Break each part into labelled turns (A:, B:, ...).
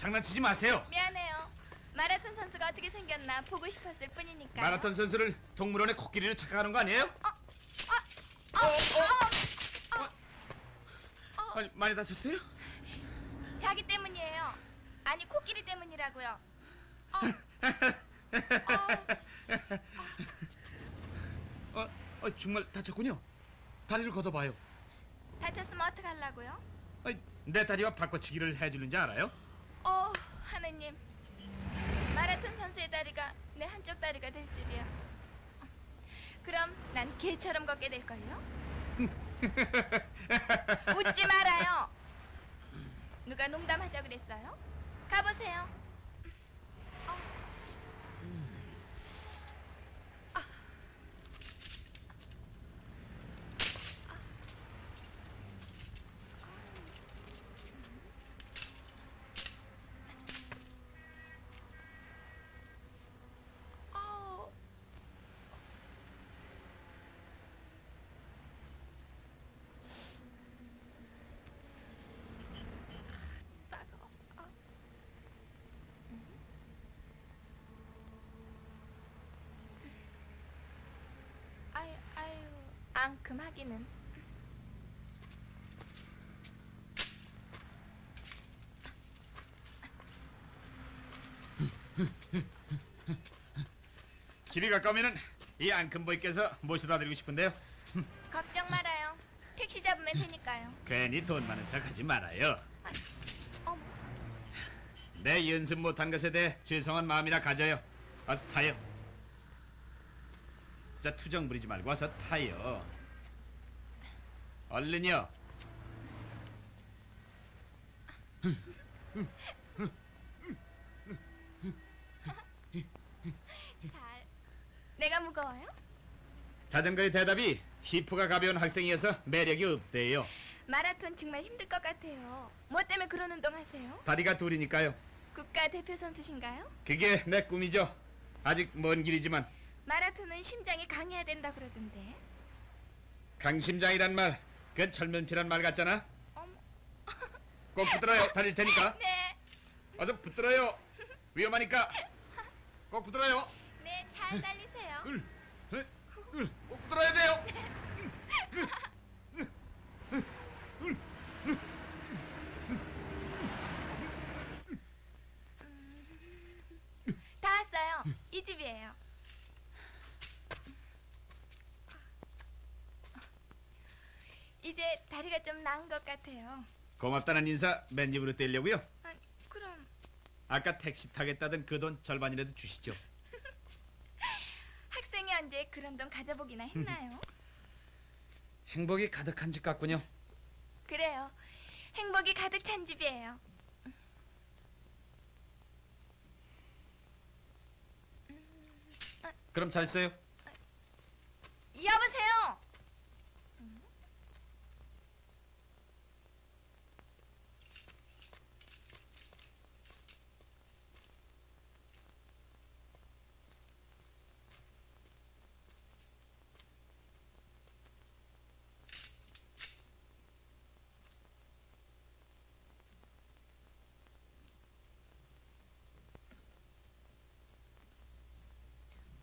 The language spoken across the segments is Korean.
A: 장난치지 마세요.
B: 미안해요. 마라톤 선수가 어떻게 생겼나 보고 싶었을 뿐이니까요.
A: 마라톤 선수를 동물원에 코끼리로 착각하는 거 아니에요?
B: 어, 어, 어,
A: 아니, 많이 다쳤어요?
B: 자기 때문이에요. 아니 코끼리 때문이라고요. 어,
A: 어, 어, 정말 다쳤군요. 다리를 걷어봐요.
B: 다쳤으면 어떡하려고요?
A: 아니, 내 다리와 바꿔치기를 해주는지 알아요?
B: 어, 하느님. 마라톤 선수의 다리가 내 한쪽 다리가 될 줄이야. 그럼 난 개처럼 걷게 될 걸요? 웃지 말아요. 누가 농담하자 그랬어요? 가보세요. 어. 아. 아우. 따가워. 아. 아유, 아유, 앙큼 하기는.
A: 집이 가까우면은 이 앙큼보이께서 모셔다 드리고 싶은데요.
B: 걱정 말아요. 택시 잡으면 되니까요.
A: 괜히 돈 많은 척 하지 말아요.
B: 아이, 어머,
A: 내 연습 못한 것에 대해 죄송한 마음이나 가져요. 어서 타요. 자, 투정 부리지 말고 어서 타요. 얼른요.
B: 잘. 내가 무거워요?
A: 자전거의 대답이 히프가 가벼운 학생이어서 매력이 없대요.
B: 마라톤 정말 힘들 것 같아요. 뭐 때문에 그런 운동 하세요?
A: 다리가 둘이니까요.
B: 국가 대표 선수신가요?
A: 그게 내 꿈이죠. 아직 먼 길이지만
B: 마라톤은 심장이 강해야 된다 그러던데.
A: 강심장이란 말, 그건 철면피란 말 같잖아. 꼭 붙들어요. 다닐 테니까.
B: 네.
A: 아, 어서 붙들어요. 위험하니까. 꼭 붙들어요.
B: 네, 잘 달리세요.
A: 꼭 붙들어야 돼요. 다 왔어요.
B: 이 집이에요. 제 다리가 좀 나은 것 같아요.
C: 고맙다는 인사 맨 입으로 떼려고요.
B: 아, 그럼
C: 아까 택시 타겠다던 그 돈 절반이라도 주시죠.
B: 학생이 언제 그런 돈 가져보기나 했나요?
C: 행복이 가득한 집 같군요.
B: 그래요. 행복이 가득 찬 집이에요.
C: 그럼 잘 써요.
B: 여보세요.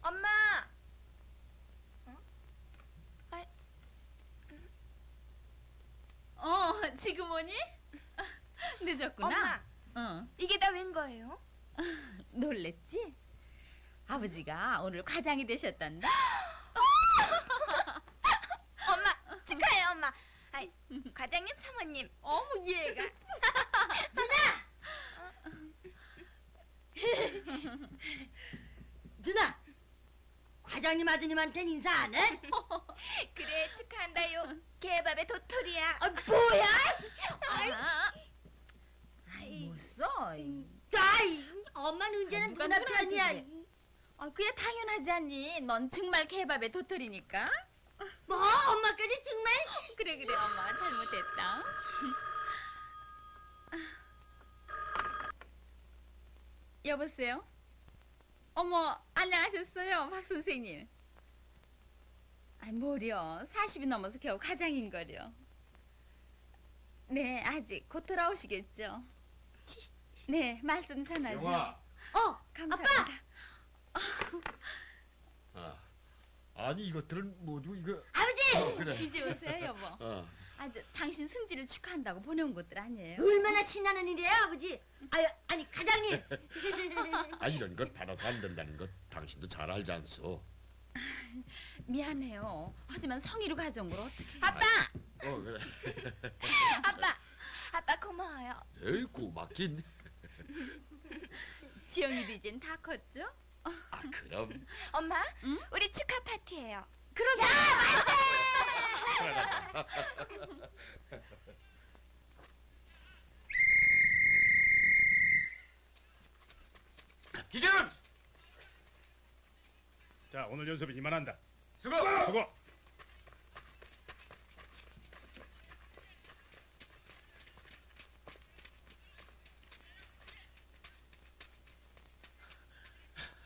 B: 엄마. 어? 아,
D: 어, 지금 오니? 늦었구나. 어,
B: 이게 다 웬 거예요?
D: 놀랬지? 아버지가 오늘 과장이 되셨단다.
B: 엄마 축하해요 엄마. 아이, 과장님 사모님.
D: 어머, 얘가.
E: 누나 과장님 아드님한테는 인사 안 해?
B: 그래 축하한다요. 개밥의 도토리야.
E: 아 뭐야?
D: 아, 아이, 못 써.
E: 아이 엄마는 언제나
D: 누가
E: 누나 편이야.
D: 그래? 아, 그게 당연하지 않니? 넌 정말 개밥의 도토리니까.
E: 뭐 엄마까지 정말?
D: 그래, 그래, 엄마가 잘못했다. 여보세요? 어머, 안녕하셨어요, 박 선생님. 아이, 뭐려. 40이 넘어서 겨우 거려. 네, 아직 곧 돌아오시겠죠. 네, 말씀 전하죠.
E: 어
D: 감사합니다.
F: 아, 아니 이것들은 모두 이거
E: 아버지
F: 어, 그래.
D: 이제 오세요, 여보.
F: 어.
D: 아주 당신 승진을 축하한다고 보내온 것들 아니에요?
E: 얼마나 신나는 일이에요 아버지? 아유 아니 과장님.
F: 아 이런 걸 받아서 안 된다는 것 당신도 잘 알지 않소?
D: 미안해요. 하지만 성의로 가져온 걸 어떻게?
B: 아빠,
F: 어 그래.
B: 아빠, 아빠 고마워요.
F: 에이 고맙긴.
D: 지영이도 이젠 다 컸죠?
F: 아 그럼.
B: 엄마,
D: 응?
B: 우리 축하 파티예요.
D: 그럼
C: 기준! 자, 오늘 연습은 이만한다.
F: 수고.
C: 수고.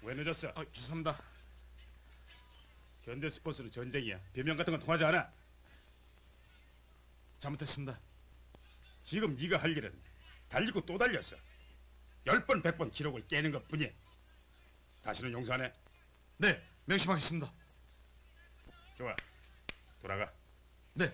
C: 왜 늦었어? 아, 죄송합니다. 현대 스포츠는 전쟁이야. 변명 같은 건 통하지 않아. 잘못했습니다. 지금 네가 할 일은 달리고 또 달렸어. 열 번, 백 번 기록을 깨는 것 뿐이야. 다시는 용서 안 해. 네, 명심하겠습니다. 좋아, 돌아가. 네.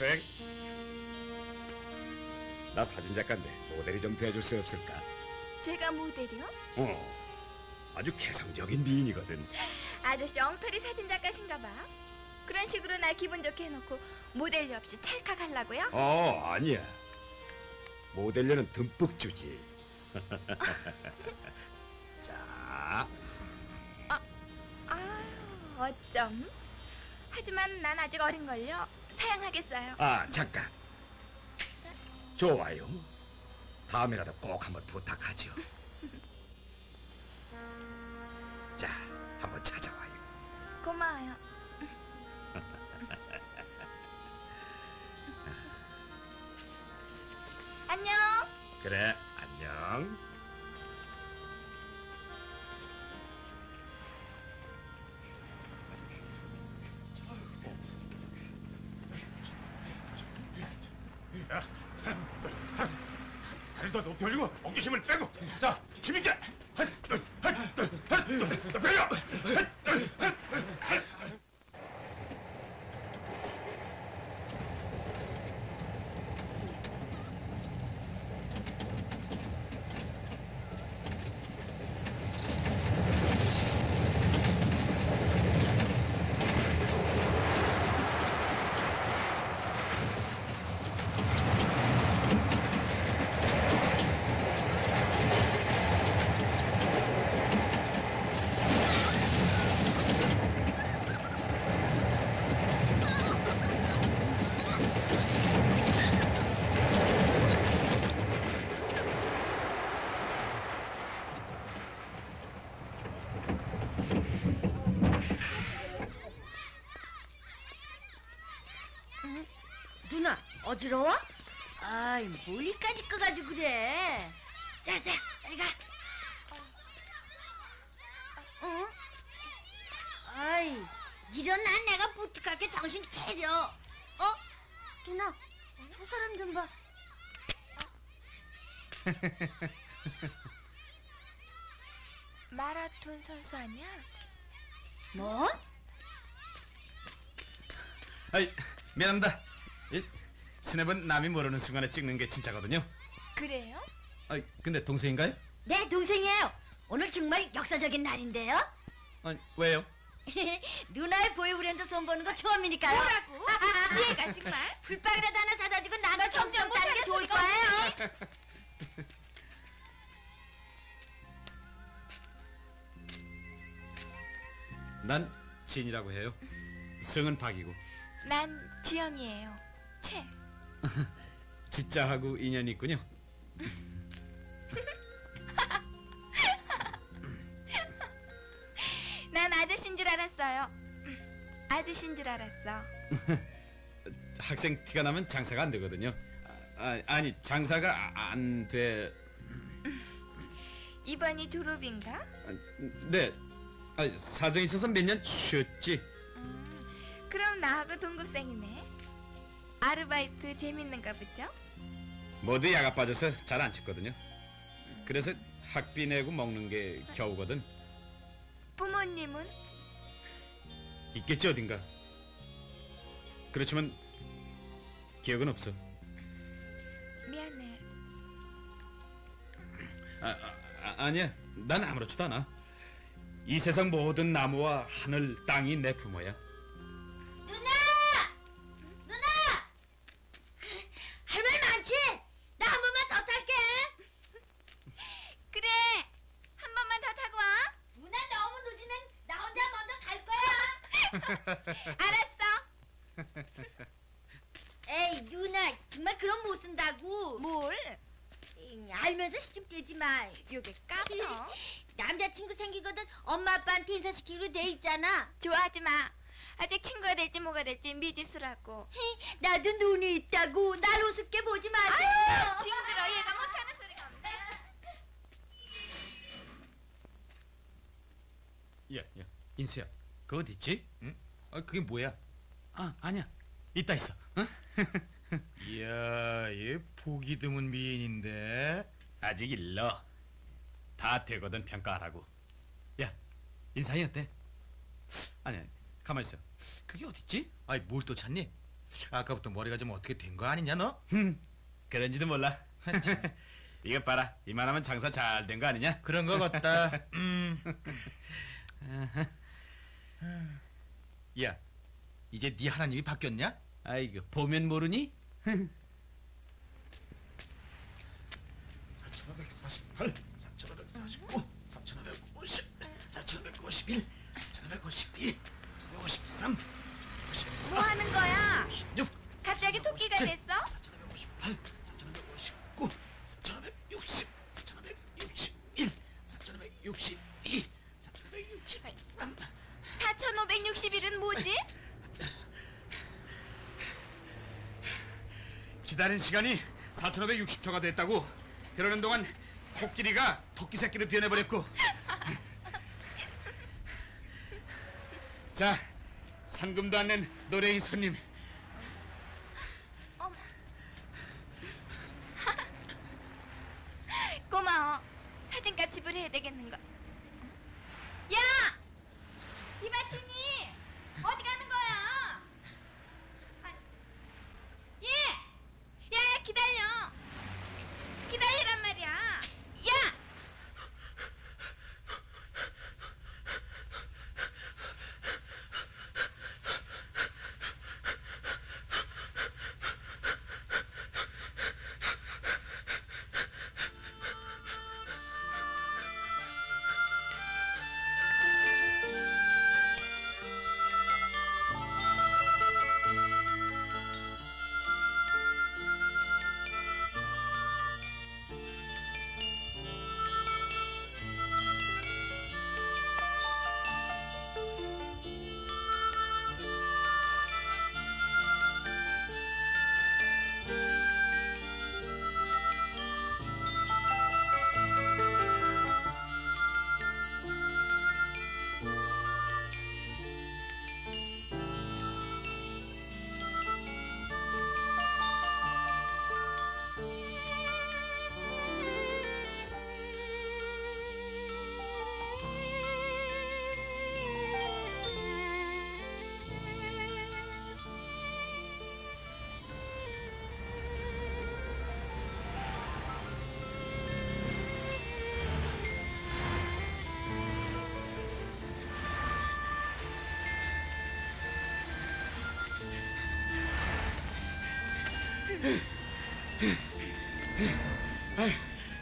C: 학생. 나 사진 작가인데 모델이 좀 돼줄 수 없을까?
B: 제가 모델이요?
C: 어. 아주 개성적인 미인이거든.
B: 아저씨 엉터리 사진 작가신가 봐. 그런 식으로 날 기분 좋게 해놓고 모델 없이 찰칵하려고요?
C: 어, 아니야. 모델료는 듬뿍 주지. 자,
B: 아유, 어쩜? 하지만 난 아직 어린걸요. 사양하겠어요.
C: 아 잠깐. 좋아요. 다음에라도 꼭 한번 부탁하죠. 어깨힘을 빼고. 자, 힘있게 하나, 둘, 하나, 둘, 하나, 둘, 빼려 하나, 둘, 하나, 하나.
E: 누나 어지러워? 아이 멀리까지 꺼가지고 그래. 자 자 빨리 가. 어? 아이 일어나 내가 부탁할게 정신 차려. 어? 누나 저 사람 좀 봐.
B: 마라톤 선수 아니야?
E: 뭐?
A: 아이 미안합니다. 이 스냅은 남이 모르는 순간에 찍는 게 진짜거든요.
B: 그래요?
A: 아이 근데 동생인가요?
E: 내 동생이에요. 오늘 정말 역사적인 날인데요.
A: 아니 왜요?
E: 누나의 보이브랜드 선보는 거 처음이니까요.
B: 뭐라고? 얘가 정말?
E: 풀빵이라도 하나 사다 주고 나도
B: 너 점점
E: 따는 게 좋을 거예요.
A: 난 진이라고 해요. 성은 박이고
B: 난 지연이에요. 채.
A: 진짜하고 인연이 있군요.
B: 난 아저씨인 줄 알았어요. 아저씨인 줄 알았어.
A: 학생 티가 나면 장사가 안 되거든요. 아, 아니 장사가 안 돼.
B: 이번이 졸업인가?
A: 아, 네. 아, 사정이 있어서 몇 년 쉬었지.
B: 음, 그럼 나하고 동급생이네. 아르바이트 재밌는가 보죠?
A: 모두 야가 빠져서 잘 안 찍거든요. 그래서 학비 내고 먹는 게 겨우거든.
B: 부모님은?
A: 있겠지 어딘가. 그렇지만 기억은 없어.
B: 미안해.
A: 아, 아, 아, 아니야. 난 아무렇지도 않아. 이 세상 모든 나무와 하늘, 땅이 내 부모야.
E: 누나! 누나! 할 말 많지? 나 한 번만 더 탈게.
B: 그래. 한 번만 더 타고 와.
E: 누나 너무 늦으면 나 혼자 먼저 갈 거야.
B: 알았어.
E: 에이 누나 정말 그런 못 쓴다고.
B: 뭘?
E: 음, 알면서 시좀 떼지 마.
B: 요게 까불어.
E: 남자친구 생기거든 엄마 아빠한테 인사시키기로 돼 있잖아.
B: 좋아하지 마. 아직 친구가 될지 뭐가 될지 미지수라고.
E: 나도 눈이 있다고 날 우습게 보지 마세요.
B: 아유, 징그러. 얘가 못하는 소리가 없네.
A: 야, 야, 인수야, 그거 어디 있지?
G: 응? 아 그게 뭐야?
A: 아, 아니야. 있다 있어. 어?
G: 이야, 얘 보기 드문 미인인데.
A: 아직 일러. 다 되거든 평가하라고. 야, 인사이 어때? 아니, 아니, 가만 있어. 그게 어디 있지?
G: 아이 뭘 또 찾니? 아까부터 머리가 좀 어떻게 된 거 아니냐 너?
A: 흠, 그런지도 몰라. 이것 봐라. 이만하면 장사 잘 된 거 아니냐?
G: 그런 거 같다. 음. 야, 이제 네 하나님이 바뀌었냐?
A: 아이고, 보면 모르니?
C: 348, 3549, 3550, 3551, 3552, 3553, 3554.
B: 뭐 하는 거야?
C: 56,
B: 갑자기 토끼가 됐어?
C: 3558, 3559, 3560, 3561, 3562, 3563. 4561은
B: 뭐지?
A: 기다린 시간이 4560초가 됐다고 그러는 동안 코끼리가 토끼 새끼를 변해버렸고. 자, 상금도 안 낸 노랭이 손님.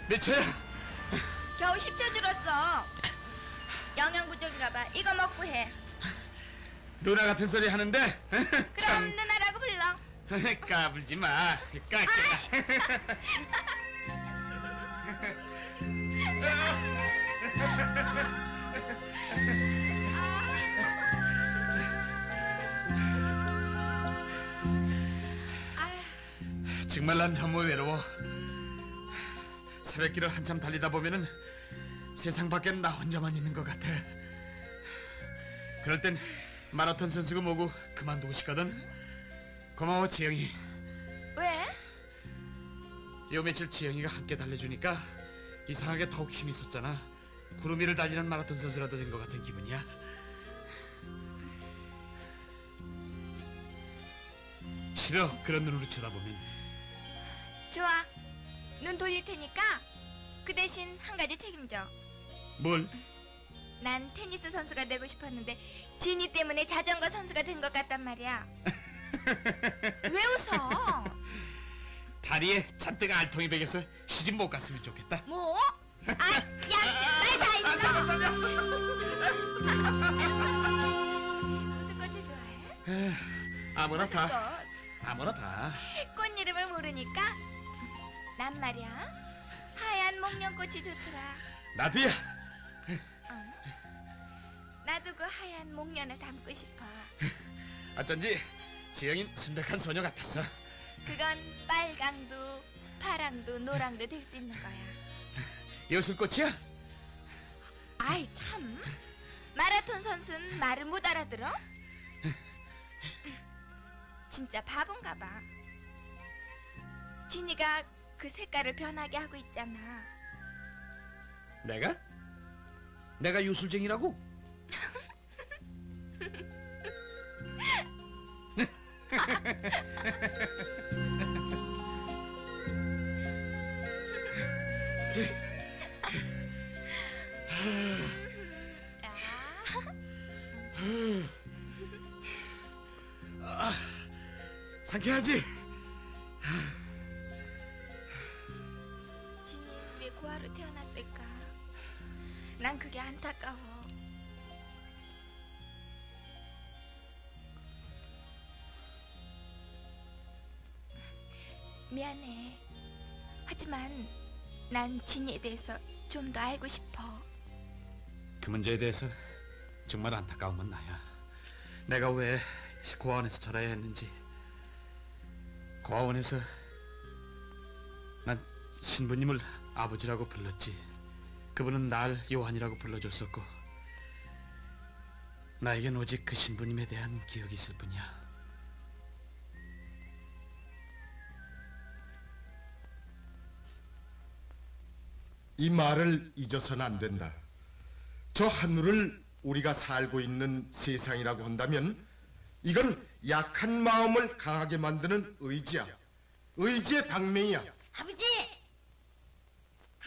A: 미쳐야.
B: 겨우 10초 줄었어. 영양 부족인가 봐. 이거 먹고 해.
A: 누나 같은 소리 하는데.
B: 그럼 누나라고 불러.
A: 까불지 마. 깎여. 정말 난 너무 외로워. 새벽길을 한참 달리다 보면은 세상 밖엔 나 혼자만 있는 것 같아. 그럴 땐 마라톤 선수가 뭐고 그만두고 싶거든. 고마워 지영이.
B: 왜?
A: 요 며칠 지영이가 함께 달래주니까 이상하게 더욱 힘이 솟잖아. 구름 위를 달리는 마라톤 선수라도 된 것 같은 기분이야. 싫어 그런 눈으로 쳐다보면.
B: 좋아. 눈 돌릴 테니까 그 대신 한 가지 책임져.
A: 뭘?
B: 난 테니스 선수가 되고 싶었는데 지니 때문에 자전거 선수가 된 것 같단 말이야. 왜 웃어?
A: 다리에 잔뜩 알통이 베겨서 시집 못 갔으면 좋겠다.
B: 뭐? 아, 양심 말다 있어. 무슨 꽃을 좋아해?
A: 에휴, 아무나
B: 무슨
A: 다.
B: 꽃?
A: 아무나 다.
B: 꽃 이름을 모르니까 난 말이야 하얀 목련꽃이 좋더라.
A: 나도야.
B: 어? 나도 그 하얀 목련을 담고 싶어.
A: 어쩐지 지영인 순백한 소녀 같았어.
B: 그건 빨강도 파랑도 노랑도 될 수 있는 거야.
A: 요술꽃이야?
B: 아이 참 마라톤 선수는 말을 못 알아들어? 진짜 바본가 봐. 지니가 그 색깔을 변하게 하고 있잖아.
A: 내가? 내가 요술쟁이라고?
B: 아,
A: 상쾌하지?
B: 왜 고아로 태어났을까? 난 그게 안타까워. 미안해. 하지만 난 지니에 대해서 좀 더 알고 싶어.
A: 그 문제에 대해서 정말 안타까운 건 나야. 내가 왜 고아원에서 자라야 했는지, 고아원에서 난 신부님을 아버지라고 불렀지. 그분은 날 요한이라고 불러줬었고 나에겐 오직 그 신부님에 대한 기억이 있을 뿐이야.
H: 이 말을 잊어서는 안 된다. 저 하늘을 우리가 살고 있는 세상이라고 한다면 이건 약한 마음을 강하게 만드는 의지야. 의지의 방맹이야.
E: 아버지!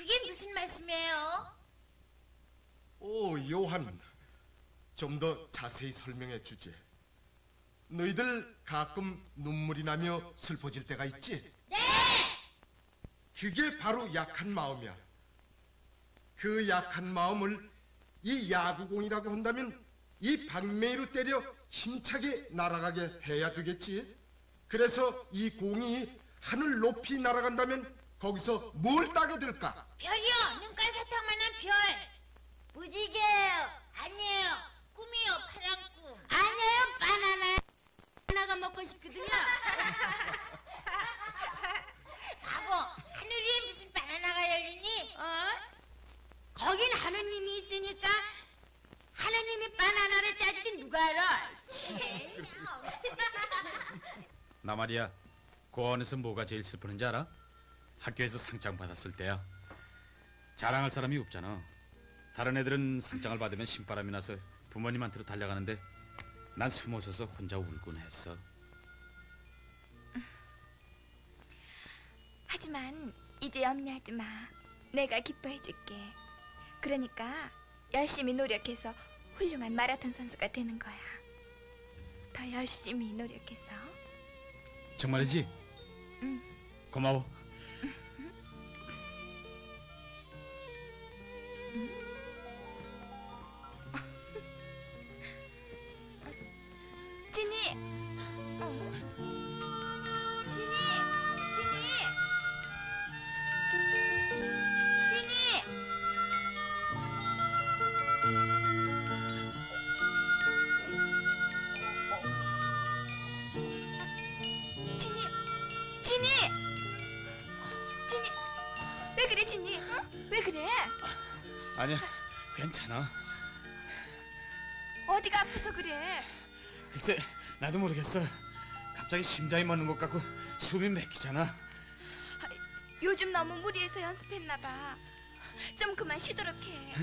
E: 그게 무슨 말씀이에요?
H: 오, 요한. 좀 더 자세히 설명해 주지. 너희들 가끔 눈물이 나며 슬퍼질 때가 있지?
E: 네!
H: 그게 바로 약한 마음이야. 그 약한 마음을 이 야구공이라고 한다면 이 방매로 때려 힘차게 날아가게 해야 되겠지. 그래서 이 공이 하늘 높이 날아간다면 거기서 뭘 따게 될까?
E: 별이요! 눈깔 사탕만한 별! 무지개예요! 아니에요! 꿈이요! 파란 꿈! 아니에요! 바나나! 바나나가 먹고 싶거든요! 바보! 하늘 위에 무슨 바나나가 열리니? 어? 거긴 하느님이 있으니까 하느님이 바나나를 따줄지 누가 알아?
A: 나 말이야. 고원에서 뭐가 제일 슬프는지 알아? 학교에서 상장 받았을 때야. 자랑할 사람이 없잖아. 다른 애들은 상장을 받으면 신바람이 나서 부모님한테로 달려가는데 난 숨어서서 혼자 울곤 했어.
B: 하지만 이제 염려하지 마. 내가 기뻐해줄게. 그러니까 열심히 노력해서 훌륭한 마라톤 선수가 되는 거야. 더 열심히 노력해서.
A: 정말이지?
B: 응.
A: 고마워.
B: 진
A: 모르겠어. 갑자기 심장이 멎는 것 같고 숨이 막히잖아.
B: 요즘 너무 무리해서 연습했나 봐. 좀 그만 쉬도록 해.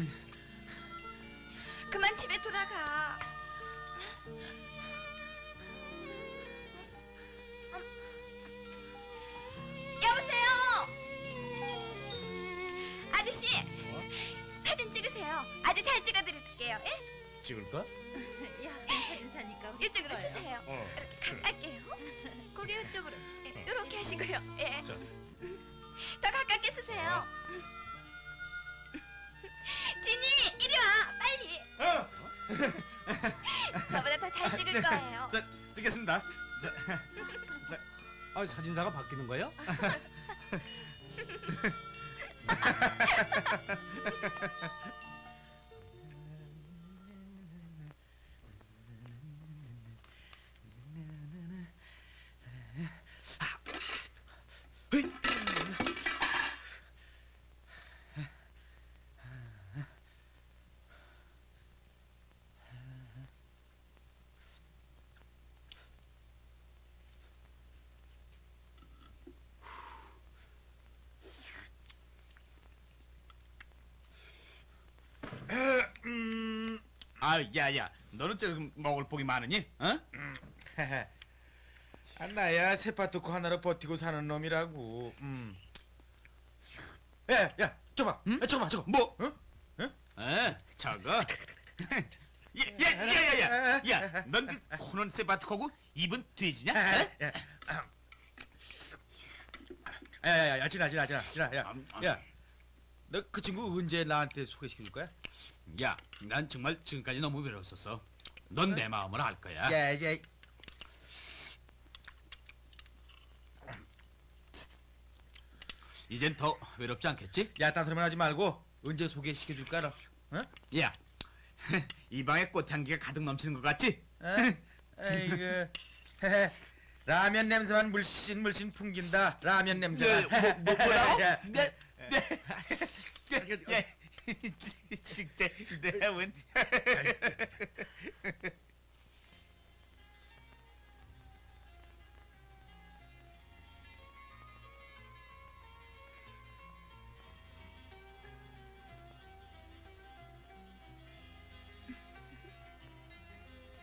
B: 그만 집에 돌아가. 여보세요. 아저씨, 사진 찍으세요. 아주 잘 찍어드릴게요. 예?
A: 찍을까?
D: 이 사진사니까
B: 이쪽으로 쓰세요.
A: 어.
B: 이렇게 가깝게요. 고개 이쪽으로. 예, 이렇게 하시고요. 예.
A: 자.
B: 더 가깝게 쓰세요. 진이, 이리 와, 빨리.
A: 어.
B: 저보다 더 잘 찍을 거예요.
A: 자, 찍겠습니다. 자, 자, 아, 사진사가 바뀌는 거예요? 아, 야야, 너는 지금 먹을 복이 많으니? 어?
G: 아, 나야 세파토코 하나로 버티고 사는 놈이라고. 음. 야, 야, 줘봐.
A: 응?
G: 야, 줘봐, 저거.
A: 뭐?
G: 어?
A: 에, 저거. 야, 야, 야, 야, 야, 야, 넌 코는 세바트코고 입은 돼지냐? 어?
G: 야, 야, 야, 야, 지나, 지나, 지나, 지나, 야,
A: 음, 음.
G: 야, 너 그 친구 언제 나한테 소개시켜 줄 거야?
A: 야, 난 정말 지금까지 너무 외로웠었어. 넌 내 마음을 알 거야.
G: 야, 야,
A: 이젠 더 외롭지 않겠지?
G: 야, 딴 소리만 하지 말고 언제 소개시켜 줄 거야? 어?
A: 야, 이 방에 꽃향기가 가득 넘치는 것 같지?
G: 어? 아이고, 라면 냄새만 물씬 물씬 풍긴다. 라면 냄새만.
I: 예, 뭐, 뭐, 뭐라고?
G: 예.
I: 네, 네. 예, 예. 식재 대원.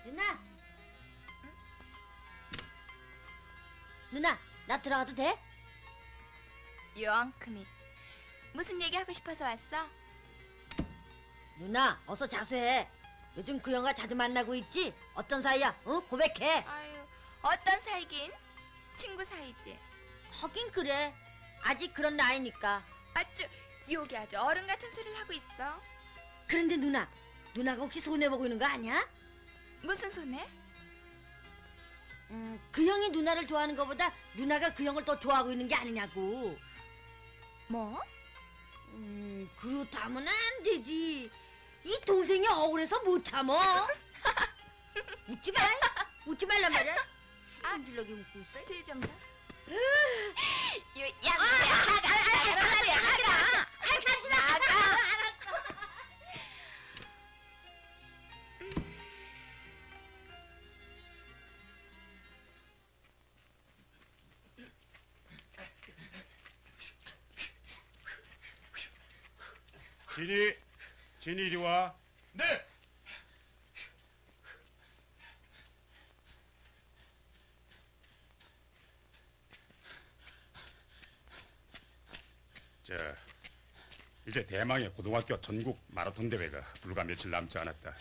E: 누나. 누나, 나 들어가도 돼?
B: 요엉큼이 무슨 얘기 하고 싶어서 왔어?
E: 누나, 어서 자수해. 요즘 그 형과 자주 만나고 있지? 어떤 사이야? 어? 고백해.
B: 아유 어떤 사이긴 친구 사이지.
E: 하긴 그래. 아직 그런 나이니까.
B: 아주 여기 아주 어른 같은 소리를 하고 있어.
E: 그런데 누나, 누나가 혹시 손해보고 있는 거 아니야?
B: 무슨 손해?
E: 음, 그 형이 누나를 좋아하는 것보다 누나가 그 형을 더 좋아하고 있는 게 아니냐고.
B: 뭐?
E: 음, 그렇다면 안 되지. 이 동생이 억울해서 못 참어. 웃지 마. 웃지 말란 말이야. 안질러게 웃고 있어.
B: 뒤좀 봐. 요 양야 나가 나가 나가 나가.
E: 아, 같이
B: 나가.
C: 진이, 진이 이리 와.
I: 네.
C: 자, 이제 대망의 고등학교 전국 마라톤 대회가 불과 며칠 남지 않았다.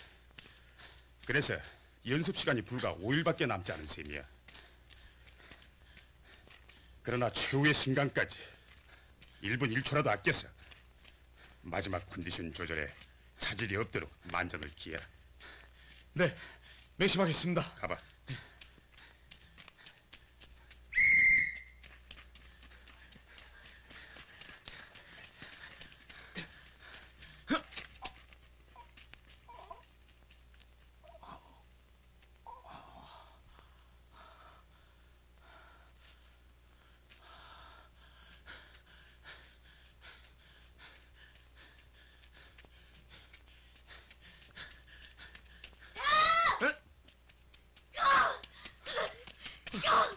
C: 그래서 연습 시간이 불과 5일밖에 남지 않은 셈이야. 그러나 최후의 순간까지 1분 1초라도 아껴서 마지막 컨디션 조절에 차질이 없도록 만전을 기해라.
I: 네. 명심하겠습니다.
C: 가봐.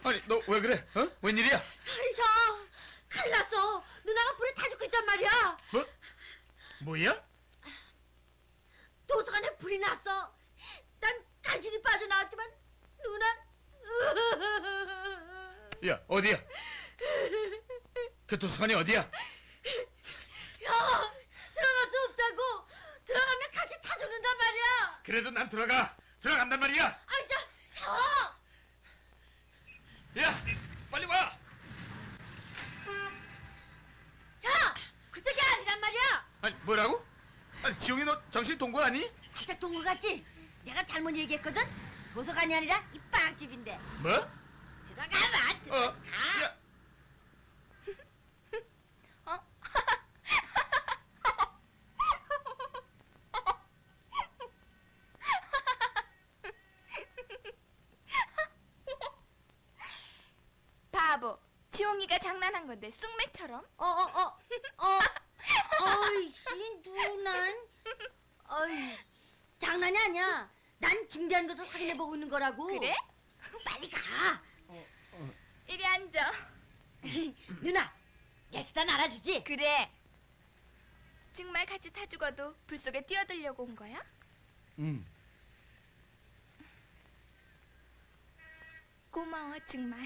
I: 아니, 너 왜 그래? 어? 웬일이야?
E: 형, 큰일 났어. 누나가 불에 타 죽고 있단 말이야.
I: 뭐? 뭐야?
E: 도서관에 불이 났어. 난 간신히 빠져나왔지만 누나.
I: 야, 어디야? 그 도서관이 어디야?
E: 형, 들어갈 수 없다고. 들어가면 같이 타 죽는단 말이야.
I: 그래도 난 들어가. 들어간단 말이야.
E: 아이, 저, 형.
I: 야, 빨리 와.
E: 형, 그쪽이 아니란 말이야.
I: 아니, 뭐라고? 아니, 지용이 너 정신이 동거 아니?
E: 살짝 동거 같지? 내가 잘못 얘기했거든? 도서관이 아니라 이 빵집인데.
I: 뭐?
E: 들어가봐,
I: 어?
E: 들어가.
I: 야,
B: 바보. 지홍이가 장난한 건데 쑥맥처럼.
E: 어, 어, 어, 어. 어이, 이 누난. 어이, 장난이 아니야. 난 중대한 것을 확인해보고 있는 거라고.
B: 그래?
E: 빨리 가.
B: 이리 앉아.
E: 누나, 내 수단 알아주지?
B: 그래. 정말 같이 타 죽어도 불 속에 뛰어들려고 온 거야?
I: 응.
B: 고마워 정말.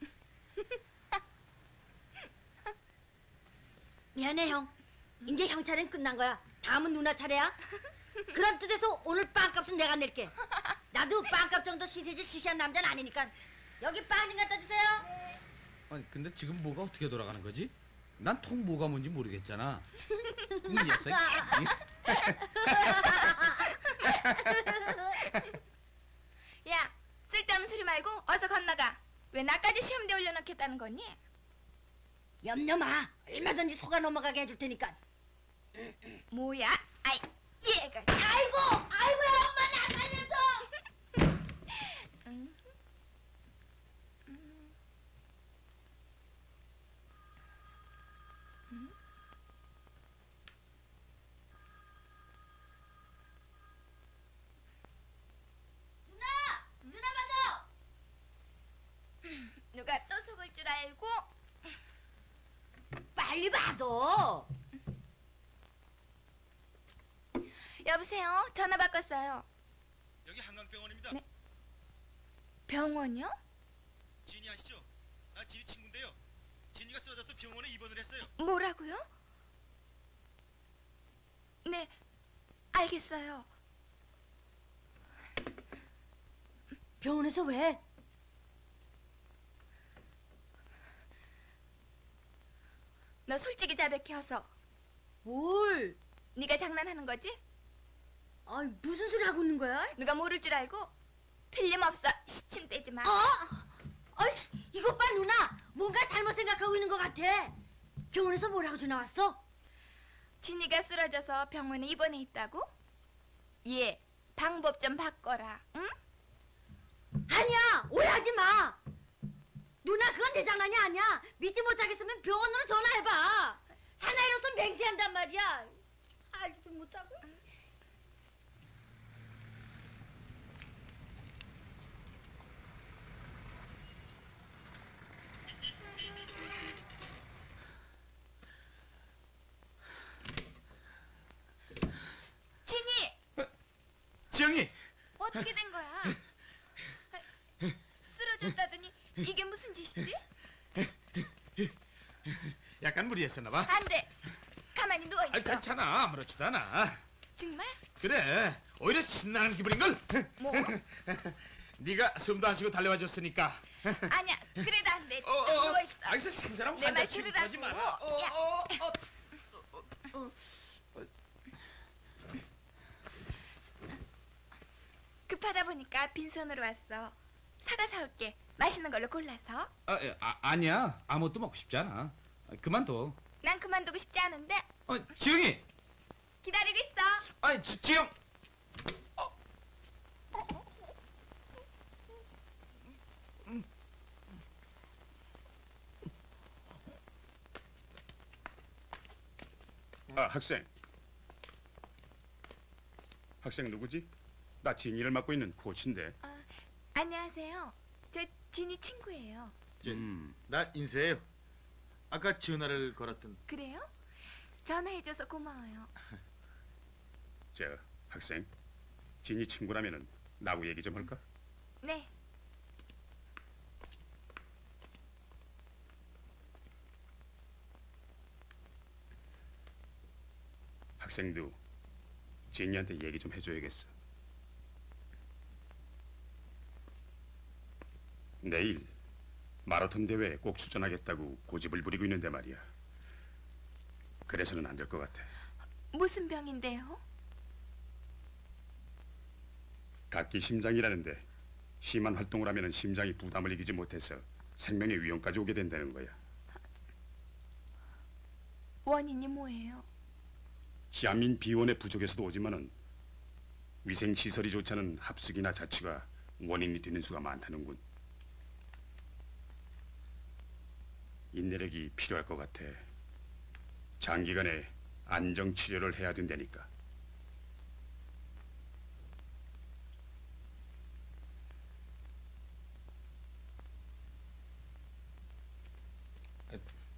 E: 미안해, 형. 이제 형 차례는 끝난 거야. 다음은 누나 차례야. 그런 뜻에서 오늘 빵값은 내가 낼게. 나도 빵값 정도 시세지 시시한 남자는 아니니까. 여기 빵 좀 갖다 주세요.
A: 아니 근데 지금 뭐가 어떻게 돌아가는 거지? 난 통 뭐가 뭔지 모르겠잖아. 이 녀석.
B: 야, 쓸데없는 소리 말고 어서 건너가. 왜 나까지 시험대 올려놓겠다는 거니?
E: 염려 마. 얼마든지 속아 넘어가게 해줄 테니까.
B: 뭐야? 아이, 얘가.
E: 아이고, 아이고야, 엄마 나 살려줘.
B: 응. 아이고
E: 빨리 봐도.
B: 여보세요 전화 바꿨어요
J: 여기 한강병원입니다.
B: 네. 병원이요?
J: 진이 아시죠? 나 진이 친구인데요. 진이가 쓰러져서 병원에 입원을 했어요.
B: 뭐라고요? 네 알겠어요
E: 병원에서 왜?
B: 너 솔직히 자백해서
E: 뭘?
B: 네가 장난하는 거지?
E: 아 무슨 소리 하고 있는 거야?
B: 누가 모를 줄 알고? 틀림없어 시침대지 마
E: 어? 아이 이것 봐 누나 뭔가 잘못 생각하고 있는 것 같아. 병원에서 뭐라고 전화 왔어?
B: 진이가 쓰러져서 병원에 입원해 있다고? 예 방법 좀 바꿔라 응?
E: 아니야 오해하지 마. 누나 그건 내 장난이 아니야. 믿지 못하겠으면 병원으로 전화해봐. 사나이로서 맹세한단 말이야. 알지 못하고.
B: 진이
I: 지영이
B: 어떻게 된 거야? 아, 쓰러졌다더니 이게 무슨 짓이지?
I: 약간 무리했었나 봐.
B: 안 돼 가만히 누워 있어
I: 아, 괜찮아. 아무렇지도 않아.
B: 정말?
I: 그래. 오히려 신나는 기분인 걸.
B: 뭐?
I: 네가 숨도 안 쉬고 달려와 줬으니까.
B: 아니야 그래도 안 돼
I: 어,
B: 좀
I: 어,
B: 누워 있어
I: 아, 이생 사람
B: 내
I: 환자
B: 말
I: 취급하지
B: 들으라고.
I: 마라. 어,
B: 야.
I: 어, 어.
B: 급하다 보니까 빈손으로 왔어 사과 사올게 맛있는 걸로 골라서
A: 아, 예, 아, 아니야. 아무것도 먹고 싶지 않아. 아, 그만둬.
B: 난 그만두고 싶지 않은데
A: 어, 지영이.
B: 기다리고 있어
A: 아니, 지, 지영.
C: 아 학생. 학생 누구지? 나 진이를 맡고 있는 코치인데.
B: 안녕하세요 저 진이 친구예요
G: 저,
C: 음.
G: 나 인수해요. 아까 전화를 걸었던
B: 그래요? 전화해줘서 고마워요
C: 저 학생. 진이 친구라면은 나하고 얘기 좀 할까?
B: 네
C: 학생도 진이한테 얘기 좀 해줘야겠어. 내일 마라톤 대회에 꼭 출전하겠다고 고집을 부리고 있는데 말이야. 그래서는 안 될 것 같아.
B: 무슨 병인데요?
C: 각기 심장이라는데 심한 활동을 하면 심장이 부담을 이기지 못해서 생명의 위험까지 오게 된다는 거야.
B: 원인이 뭐예요?
C: 기암인 비원의 부족에서도 오지만은 위생 시설이 좋지 않은 합숙이나 자취가 원인이 되는 수가 많다는군. 인내력이 필요할 것 같아. 장기간의 안정 치료를 해야 된다니까.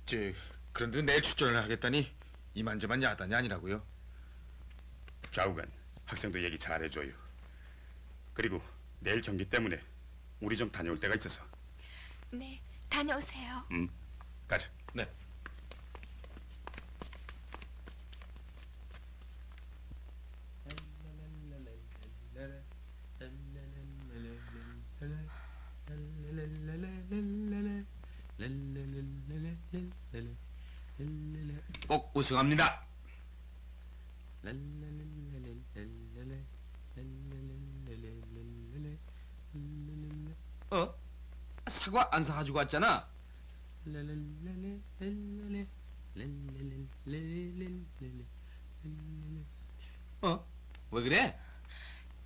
G: 저 그런데 내일 출전을 하겠다니 이만저만 야단이 아니라고요.
C: 좌우간 학생도 얘기 잘 해줘요. 그리고 내일 경기 때문에 우리 좀 다녀올 때가 있어서.
B: 네 다녀오세요
C: 음, 가자.
G: 네.
A: 꼭 우승합니다. 어? 사과 안 사가지고 왔잖아. 어? 왜 그래?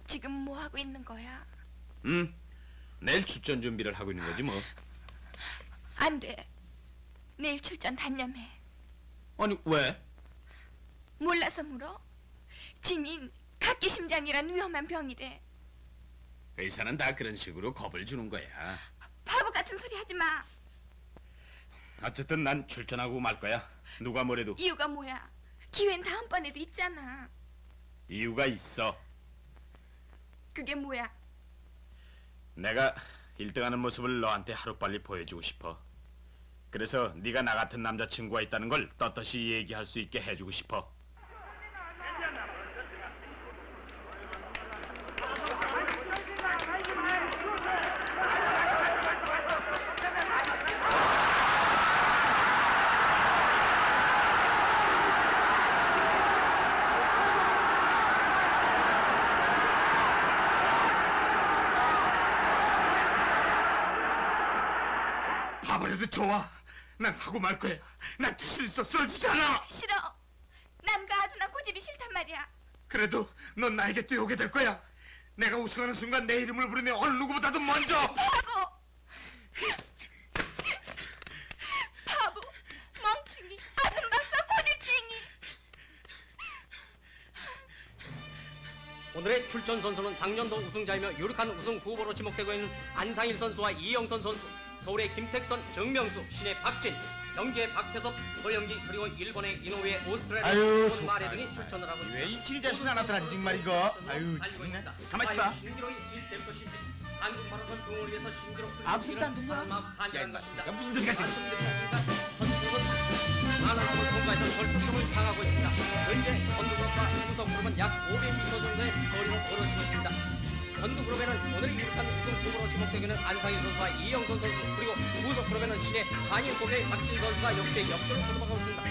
B: 지금 뭐 하고 있는 거야?
A: 음, 내일 출전 준비를 하고 있는 거지 뭐.
B: 안 돼 내일 출전 단념해
A: 아니 왜?
B: 몰라서 물어? 진인 각기 심장이란 위험한 병이래
A: 의사는 다 그런 식으로 겁을 주는 거야.
B: 바보 같은 소리 하지 마
A: 어쨌든 난 출전하고 말 거야. 누가 뭐래도
B: 이유가 뭐야? 기회는 다음번에도 있잖아.
A: 이유가 있어.
B: 그게 뭐야?
A: 내가 1등하는 모습을 너한테 하루빨리 보여주고 싶어. 그래서 네가 나 같은 남자친구가 있다는 걸 떳떳이 얘기할 수 있게 해주고 싶어.
C: 봐버려도 좋아. 난 하고 말 거야. 난 자신 있어 쓰러지지 않아.
B: 싫어. 난그 아주나 고집이 싫단 말이야.
C: 그래도 넌 나에게 뛰어오게 될 거야. 내가 우승하는 순간 내 이름을 부르며 어느 누구보다도 먼저.
B: 바보. 바보. 멍충이. 아줌박사 고집쟁이.
K: 오늘의 출전 선수는 작년도 우승자이며 유력한 우승 후보로 지목되고 있는 안상일 선수와 이영선 선수, 서울의 김택선, 정명수, 신의 박진, 경기의 박태섭, 서영기 그리고 일본의 이노우에 오스트레일리아
G: 아유,
K: 존 마레. 등이 출전을 하고 있습니다.
G: 왜 이치기 자식 안 나타나지 정말 이거? 아유, 정말.
K: 있습니다.
G: 가만히 있어봐.
K: 신기록이 수립될 것인지 한국 마라톤 중흥을 위해서 신기록
G: 안 들려?
K: 탄생한 것입니다.
G: 야, 무슨 소리가 지금?
K: 반환점을 통과해서 결승점을 향하고 있습니다. 현재 선두그룹과 후속 그룹은 약 500m 정도의 거리로 벌어지고 있습니다. 선두 그룹에는 오늘 유력한 우승 후보로 지목되고 있는 안상희 선수와 이영선 선수 그리고 후속 그룹에는 신의 한일 고개의 박진 선수가 역대 역전을 거듭하고 있습니다.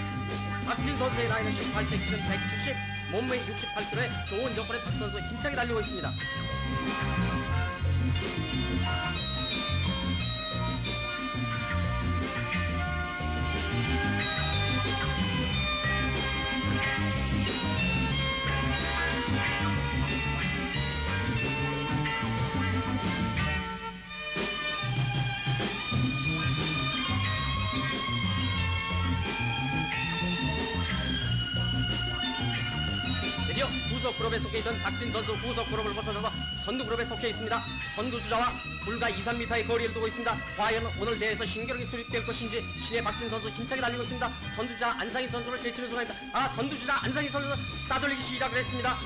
K: 박진 선수의 나이는 18세, 키는 170, 몸매 68kg에 좋은 여건의 박 선수 힘차게 달리고 있습니다. 그룹에 속해 있던 박진 선수 후속 그룹을 벗어나서 선두 그룹에 속해 있습니다. 선두 주자와 불과 2, 3m의 거리를 두고 있습니다. 과연 오늘 대회에서 신기록이 수립될 것인지 신의 박진 선수 힘차게 달리고 있습니다. 선두주자 안상희 선수를 제치는 순간입니다. 아 선두주자 안상희 선수 따돌리기 시작을 했습니다.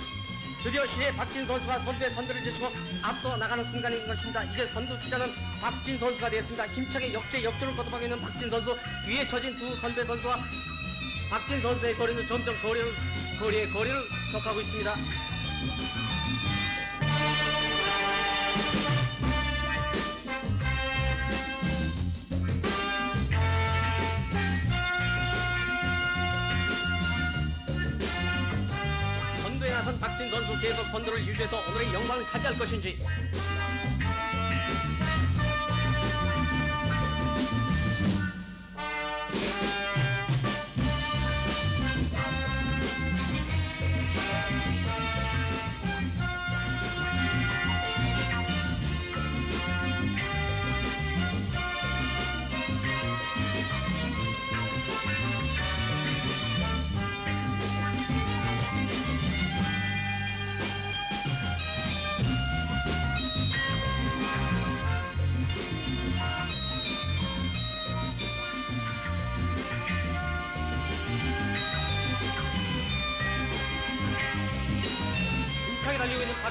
K: 드디어 신의 박진 선수가 선두의 선두를 제치고 앞서 나가는 순간인 것입니다. 이제 선두 주자는 박진 선수가 되었습니다. 힘차게 역제 역전을 거듭하고 있는 박진 선수 뒤에 처진 두 선배 선수와 박진 선수의 거리는 점점 거리를 거리의 거리를 격하고 있습니다. 선두에 나선 박진 선수 계속 선두를 유지해서 오늘의 영광을 차지할 것인지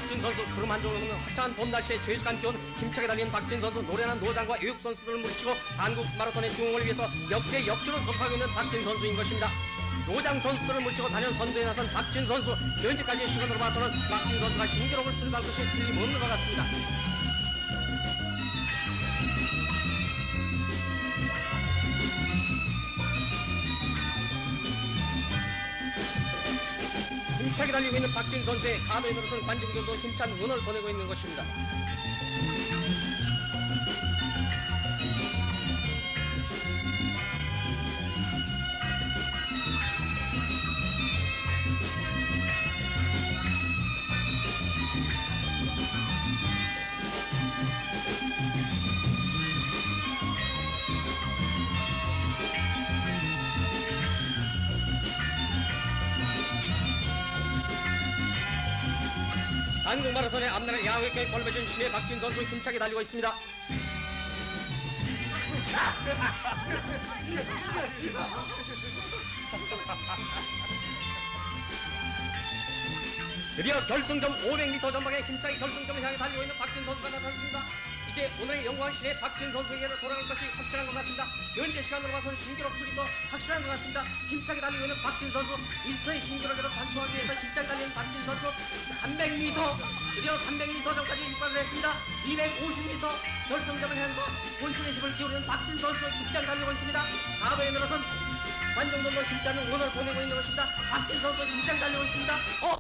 K: 박진 선수 구름 한 종은 화창한 봄 날씨에 죄식한 기온 힘차게 달리는 박진 선수 노련한 노장과 의욕 선수들을 물리치고 한국 마라톤의 중흥을 위해서 역대 역주를 거듭하고 있는 박진 선수인 것입니다. 노장 선수들을 물치고 단연 선두에 나선 박진 선수 현재까지의 시간으로 봐서는 박진 선수가 신기록을 수립할 것이 틀림없는 것 같습니다. 힘차게 달리고 있는 박진 선수의 들어선 관중들도 힘찬 응원을 보내고 있는 것입니다. 양호하게 걸어준 신의 박진 선수 힘차게 달리고 있습니다. 드디어 결승점 500m 전방에 힘차게 결승점을 향해 달리고 있는 박진 선수가 나타났습니다. 이제 오늘의 영광 시대 박진 선수에게로 돌아갈 것이 확실한 것 같습니다. 현재 시간으로 봐서는 신기록 수리도 확실한 것 같습니다. 힘차게 달리고 있는 박진 선수 1초의 신기록으로 단축하기 위해서 힘차게 달리는 박진 선수 300m 드디어 300m 전까지 입관을 했습니다. 250m 결승점을 향해서 본신의 힘을 기울이는 박진 선수 힘차게 달리고 있습니다. 과거에 늘어선 관중들도 힘차는 응원을 보내고 있는 것입니다. 박진 선수 힘차게 달리고 있습니다. 어!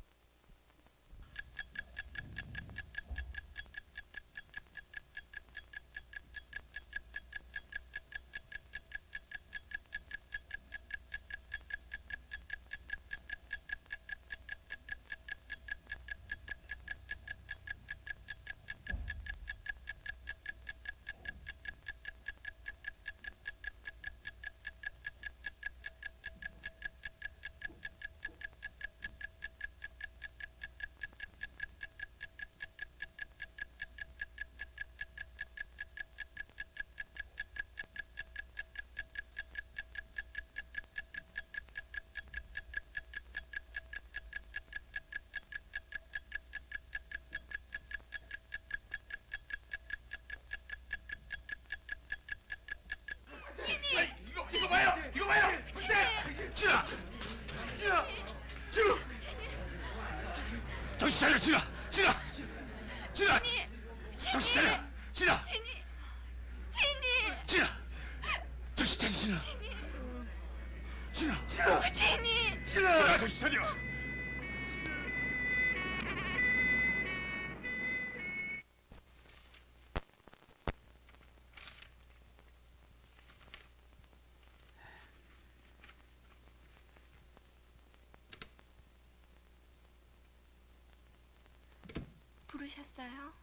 B: 부르셨어요?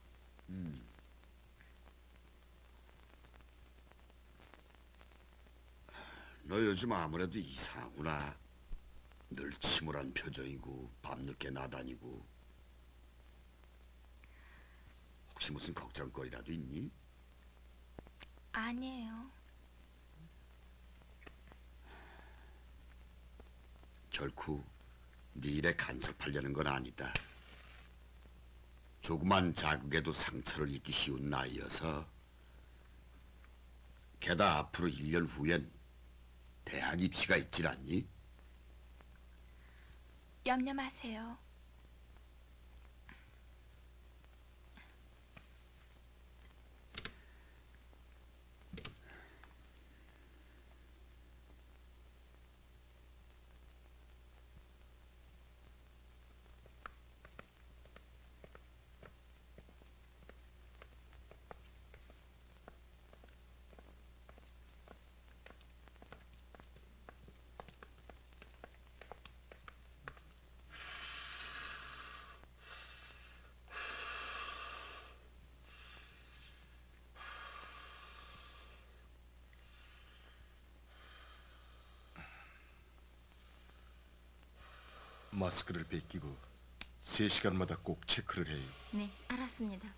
F: 음. 너 요즘 아무래도 이상하구나. 늘 침울한 표정이고 밤늦게 나다니고. 혹시 무슨 걱정거리라도 있니?
B: 아니에요.
F: 결코 네 일에 간섭하려는 건 아니다. 조그만 자극에도 상처를 입기 쉬운 나이여서 게다가 앞으로 1년 후엔 대학 입시가 있질 않니?
B: 염려 마세요.
H: 마스크를 벗기고 3시간마다 꼭 체크를 해요.
D: 네, 알았습니다.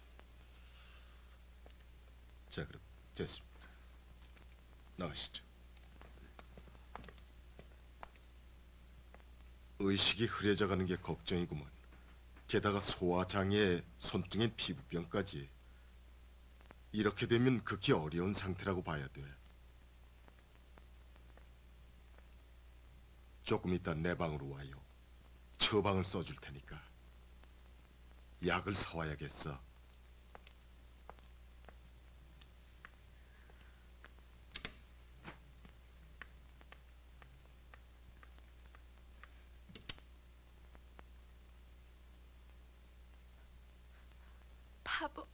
H: 자, 그럼 됐습니다. 나가시죠. 의식이 흐려져 가는 게 걱정이구먼. 게다가 소화장애, 손등엔 피부병까지. 이렇게 되면 극히 어려운 상태라고 봐야 돼. 조금 이따 내 방으로 와요. 처방을 써줄 테니까. 약을 사와야겠어.
B: 바보.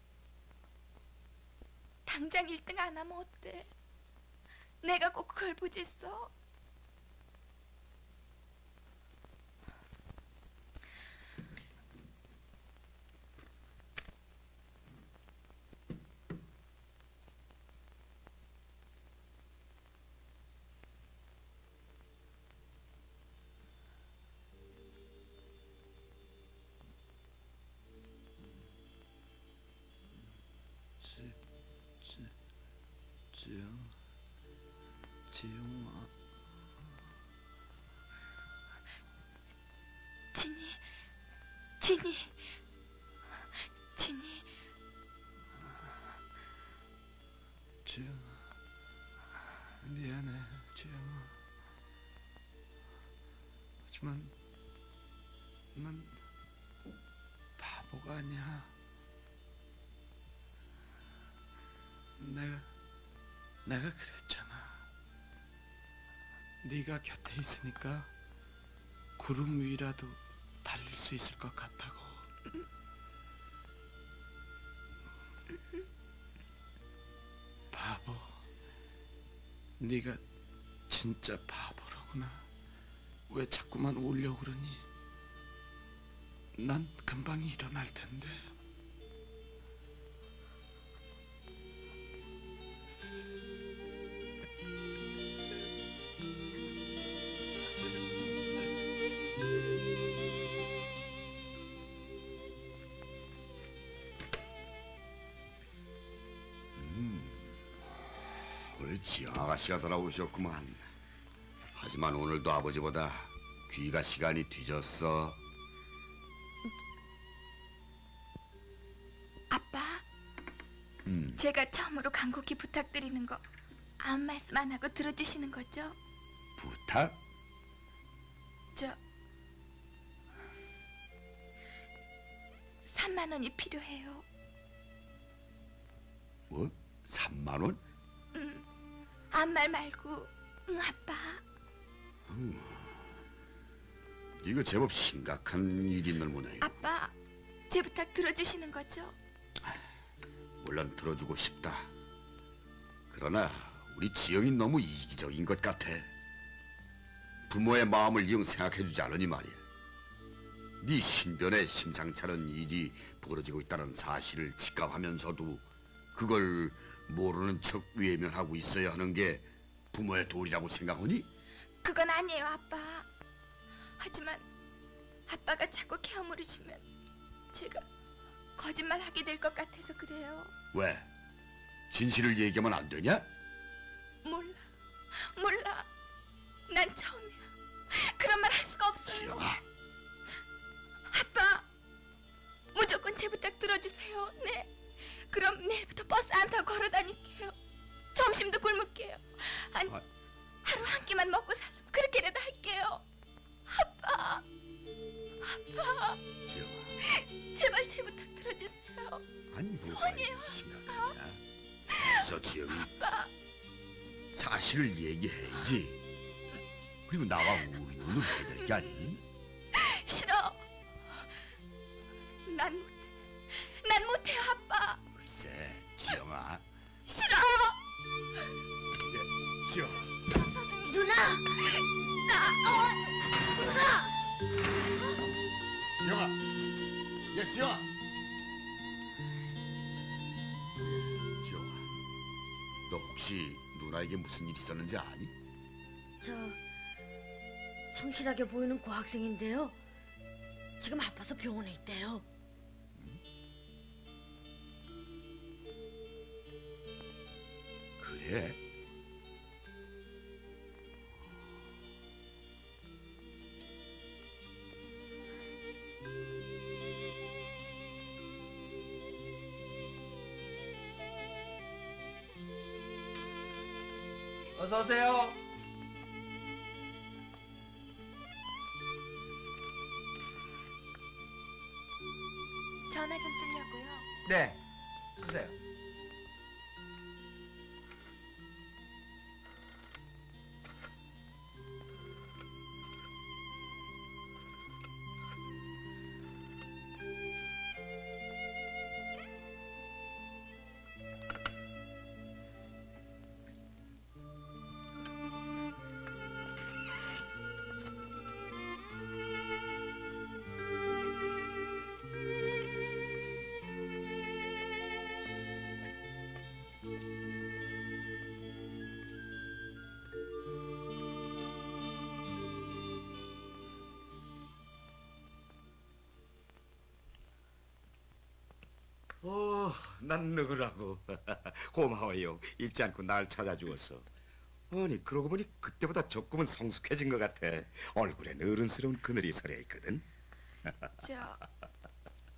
B: 당장 1등 안 하면 어때? 내가 꼭 그걸 보겠어.
F: 지영.
L: 하지만 난 바보가 아니야. 내가 내가 그랬잖아. 네가 곁에 있으니까 구름 위라도 달릴 수 있을 것 같다고. 바보. 네가 진짜 바보로구나. 왜 자꾸만 울려고 그러니? 난 금방 일어날 텐데.
F: 우리 지영 아가씨가 돌아오셨구만. 하지만 오늘도 아버지보다 귀가 시간이 뒤졌어.
B: 아빠,
F: 음,
B: 제가 처음으로 간곡히 부탁드리는 거 아무 말씀 안 하고 들어주시는 거죠?
F: 부탁?
B: 저 3만 원이 필요해요.
F: 뭐? 3만 원?
B: 응. 아무 말 말고 응 아빠.
F: 이거 제법 심각한 일이 있는 모양이야.
B: 아빠, 제 부탁 들어주시는 거죠?
F: 물론 들어주고 싶다. 그러나 우리 지영이 너무 이기적인 것 같아. 부모의 마음을 영 생각해주지 않으니 말이야. 네 신변에 심상치 않은 일이 벌어지고 있다는 사실을 직감하면서도 그걸 모르는 척 외면하고 있어야 하는 게 부모의 도리라고 생각하니?
B: 그건 아니에요, 아빠. 하지만 아빠가 자꾸 케어물으시면 제가 거짓말하게 될 것 같아서 그래요.
F: 왜? 진실을 얘기하면 안 되냐?
B: 몰라, 몰라. 난 처음이야. 그런 말 할 수가 없어요.
F: 지영아,
B: 아빠, 무조건 제 부탁 들어주세요. 네. 그럼 내일부터 버스 안 타고 걸어 다닐게요. 점심도 굶을게요. 아니,
F: 아.
B: 하루 한 끼만 먹고 살려면 그렇게라도 할게요. 아빠, 아빠,
F: 지영아.
B: 제발 제 부탁 들어주세요.
F: 아니 뭐가
B: 소원이에요,
F: 심각하냐? 있어 지영이.
B: 아빠.
F: 사실을 얘기해야지. 그리고 나와 우인우는 해야 될 게 아니니?
B: 싫어. 난 못해. 난 못해요, 아빠.
F: 글쎄, 지영아.
B: 싫어.
F: 예, 지영아.
E: 누나! 나, 어, 누나!
F: 지영아. 야, 지영아. 지영아. 너 혹시 누나에게 무슨 일 있었는지 아니?
E: 저 성실하게 보이는 고학생인데요. 지금 아파서 병원에 있대요.
F: 그래?
K: 어서 오세요.
B: 전화 좀 쓰려고요.
K: 네,
I: 난 너그라고. 고마워요. 잊지 않고 날 찾아주어서.
A: 아니 그러고 보니 그때보다 조금은 성숙해진 것 같아. 얼굴엔 어른스러운 그늘이 서려 있거든.
B: 저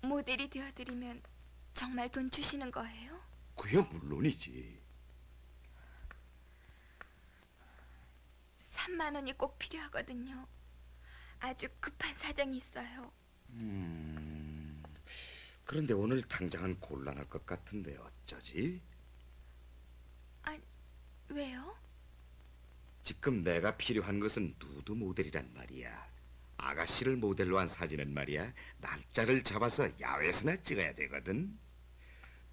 B: 모델이 되어드리면 정말 돈 주시는 거예요?
A: 그야 물론이지.
B: 3만 원이 꼭 필요하거든요. 아주 급한 사정이 있어요.
A: 음, 그런데 오늘 당장은 곤란할 것 같은데 어쩌지?
B: 왜요?
A: 지금 내가 필요한 것은 누드 모델이란 말이야. 아가씨를 모델로 한 사진은 말이야. 날짜를 잡아서 야외에서나 찍어야 되거든.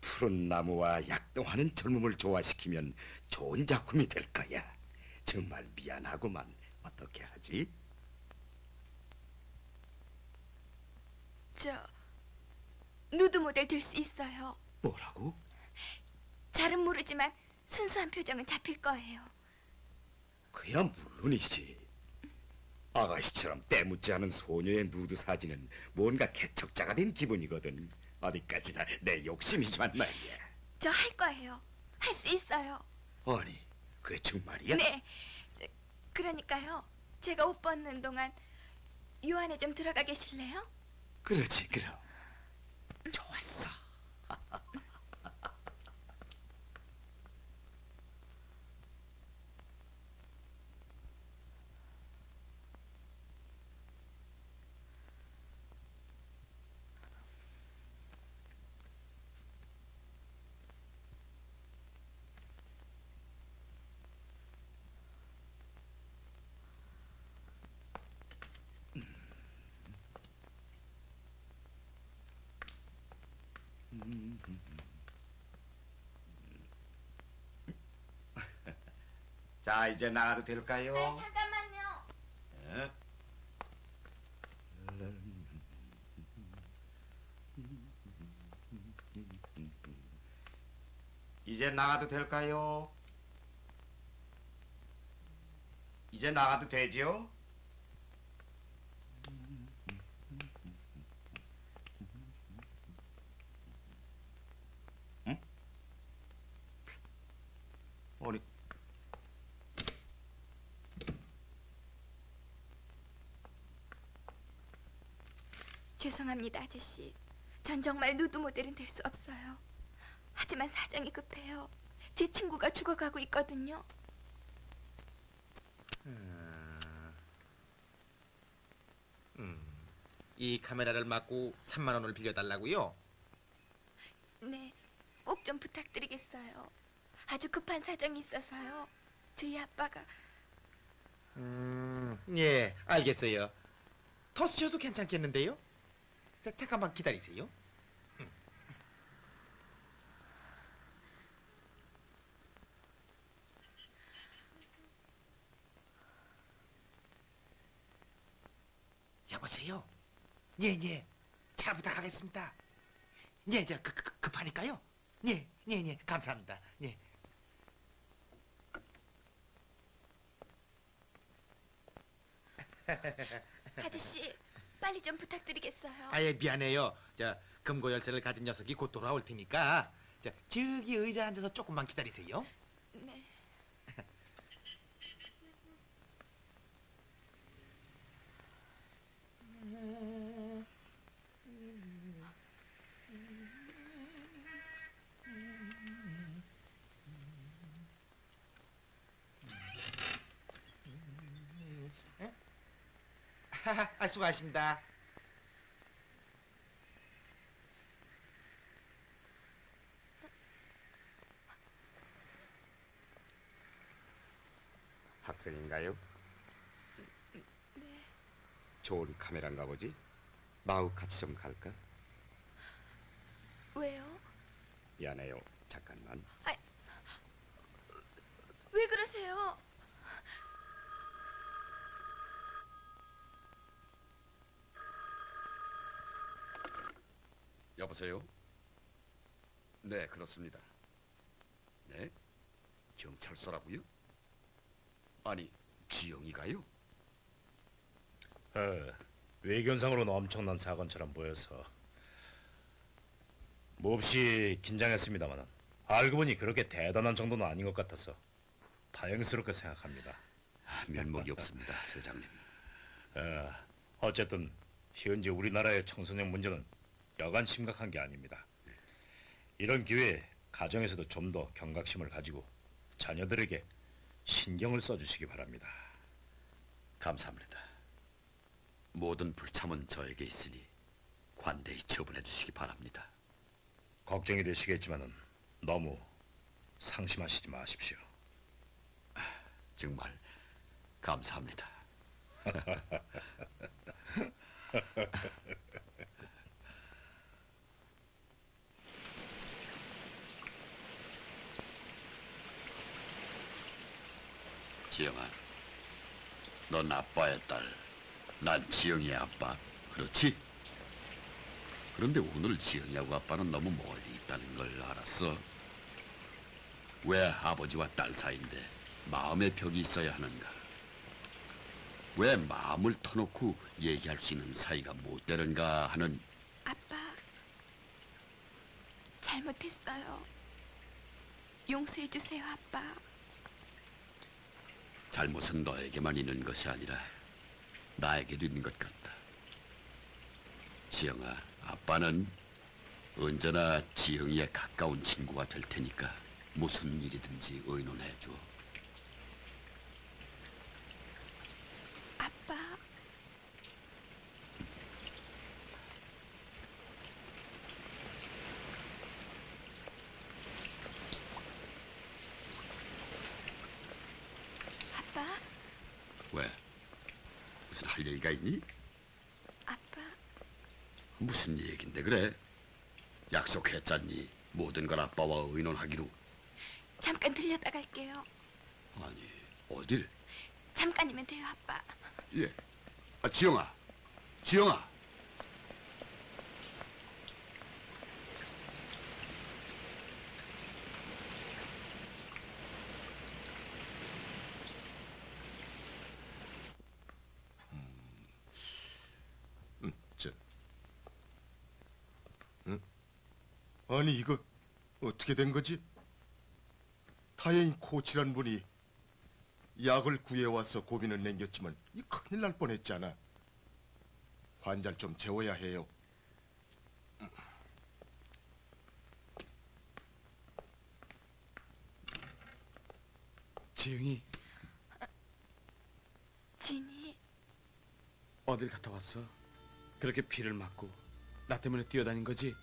A: 푸른 나무와 약동하는 젊음을 조화시키면 좋은 작품이 될 거야. 정말 미안하구만. 어떻게 하지?
B: 저 누드 모델 될 수 있어요.
A: 뭐라고?
B: 잘은 모르지만 순수한 표정은 잡힐 거예요.
A: 그야 물론이지. 아가씨처럼 때묻지 않은 소녀의 누드 사진은 뭔가 개척자가 된 기분이거든. 어디까지나 내 욕심이지만 말이야.
B: 저 할 거예요. 할 수 있어요.
A: 아니, 그게 정말이야?
B: 네. 저, 그러니까요. 제가 옷 벗는 동안 요 안에 좀 들어가 계실래요?
A: 그렇지, 그럼. 좋았어. 자, 이제 나가도 될까요?
B: 네, 잠깐만요.
A: 예? 이제 나가도 될까요? 이제 나가도 되지요?
B: 죄송합니다, 아저씨. 전 정말 누드 모델은 될 수 없어요. 하지만 사정이 급해요. 제 친구가 죽어가고 있거든요.
G: 음, 이 카메라를 맞고 3만 원을 빌려달라고요?
B: 네, 꼭 좀 부탁드리겠어요. 아주 급한 사정이 있어서요. 저희 아빠가
G: 음, 예, 알겠어요. 더 쓰셔도 괜찮겠는데요? 자, 잠깐만 기다리세요. 음. 여보세요? 예, 예. 잘 부탁하겠습니다. 예, 저 급, 급, 급하니까요. 예, 예, 예. 감사합니다. 예.
B: 아저씨 빨리 좀 부탁드리겠어요.
G: 아예 미안해요. 저 금고 열쇠를 가진 녀석이 곧 돌아올 테니까 자, 저기 의자 앉아서 조금만 기다리세요.
B: 네.
G: 아, 수고하십니다.
A: 학생인가요?
B: 네.
A: 좋은 카메라인가 보지? 나하고 같이 좀 갈까?
B: 왜요?
A: 미안해요. 잠깐만.
B: 왜 그러세요?
A: 여보세요? 네, 그렇습니다. 네? 경찰서라고요? 아니, 지영이가요?
M: 어, 외견상으로는 엄청난 사건처럼 보여서 몹시 긴장했습니다만 알고 보니 그렇게 대단한 정도는 아닌 것 같아서 다행스럽게 생각합니다.
F: 면목이 없습니다, 서장님.
M: 어, 어쨌든 현재 우리나라의 청소년 문제는 여간 심각한 게 아닙니다. 이런 기회에 가정에서도 좀 더 경각심을 가지고 자녀들에게 신경을 써주시기 바랍니다.
F: 감사합니다. 모든 불참은 저에게 있으니 관대히 처분해 주시기 바랍니다.
M: 걱정이 되시겠지만은 너무 상심하시지 마십시오.
F: 정말 감사합니다. 지영아, 넌 아빠의 딸, 난 지영이의 아빠, 그렇지? 그런데 오늘 지영이하고 아빠는 너무 멀리 있다는 걸 알았어. 왜 아버지와 딸 사이인데 마음의 벽이 있어야 하는가? 왜 마음을 터놓고 얘기할 수 있는 사이가 못 되는가 하는
B: 아빠, 잘못했어요. 용서해 주세요, 아빠.
F: 잘못은 너에게만 있는 것이 아니라 나에게도 있는 것 같다. 지영아, 아빠는 언제나 지영이의 가까운 친구가 될 테니까 무슨 일이든지 의논해 줘.
B: 아빠, 아빠,
F: 왜? 무슨 할 얘기가 있니?
B: 아빠,
F: 무슨 얘긴데 그래? 약속했잖니. 모든 걸 아빠와 의논하기로.
B: 잠깐 들렸다 갈게요.
F: 아니, 어딜?
B: 잠깐이면 돼요, 아빠.
F: 예. 아, 지영아. 지영아.
H: 아니 이거 어떻게 된 거지? 다행히 코치란 분이 약을 구해와서 고민을 남겼지만 이 큰일 날 뻔했잖아. 환자를 좀 재워야 해요.
L: 지영이
B: 진이,
L: 어딜 갔다 왔어? 그렇게 피를 맞고 나 때문에 뛰어다닌 거지?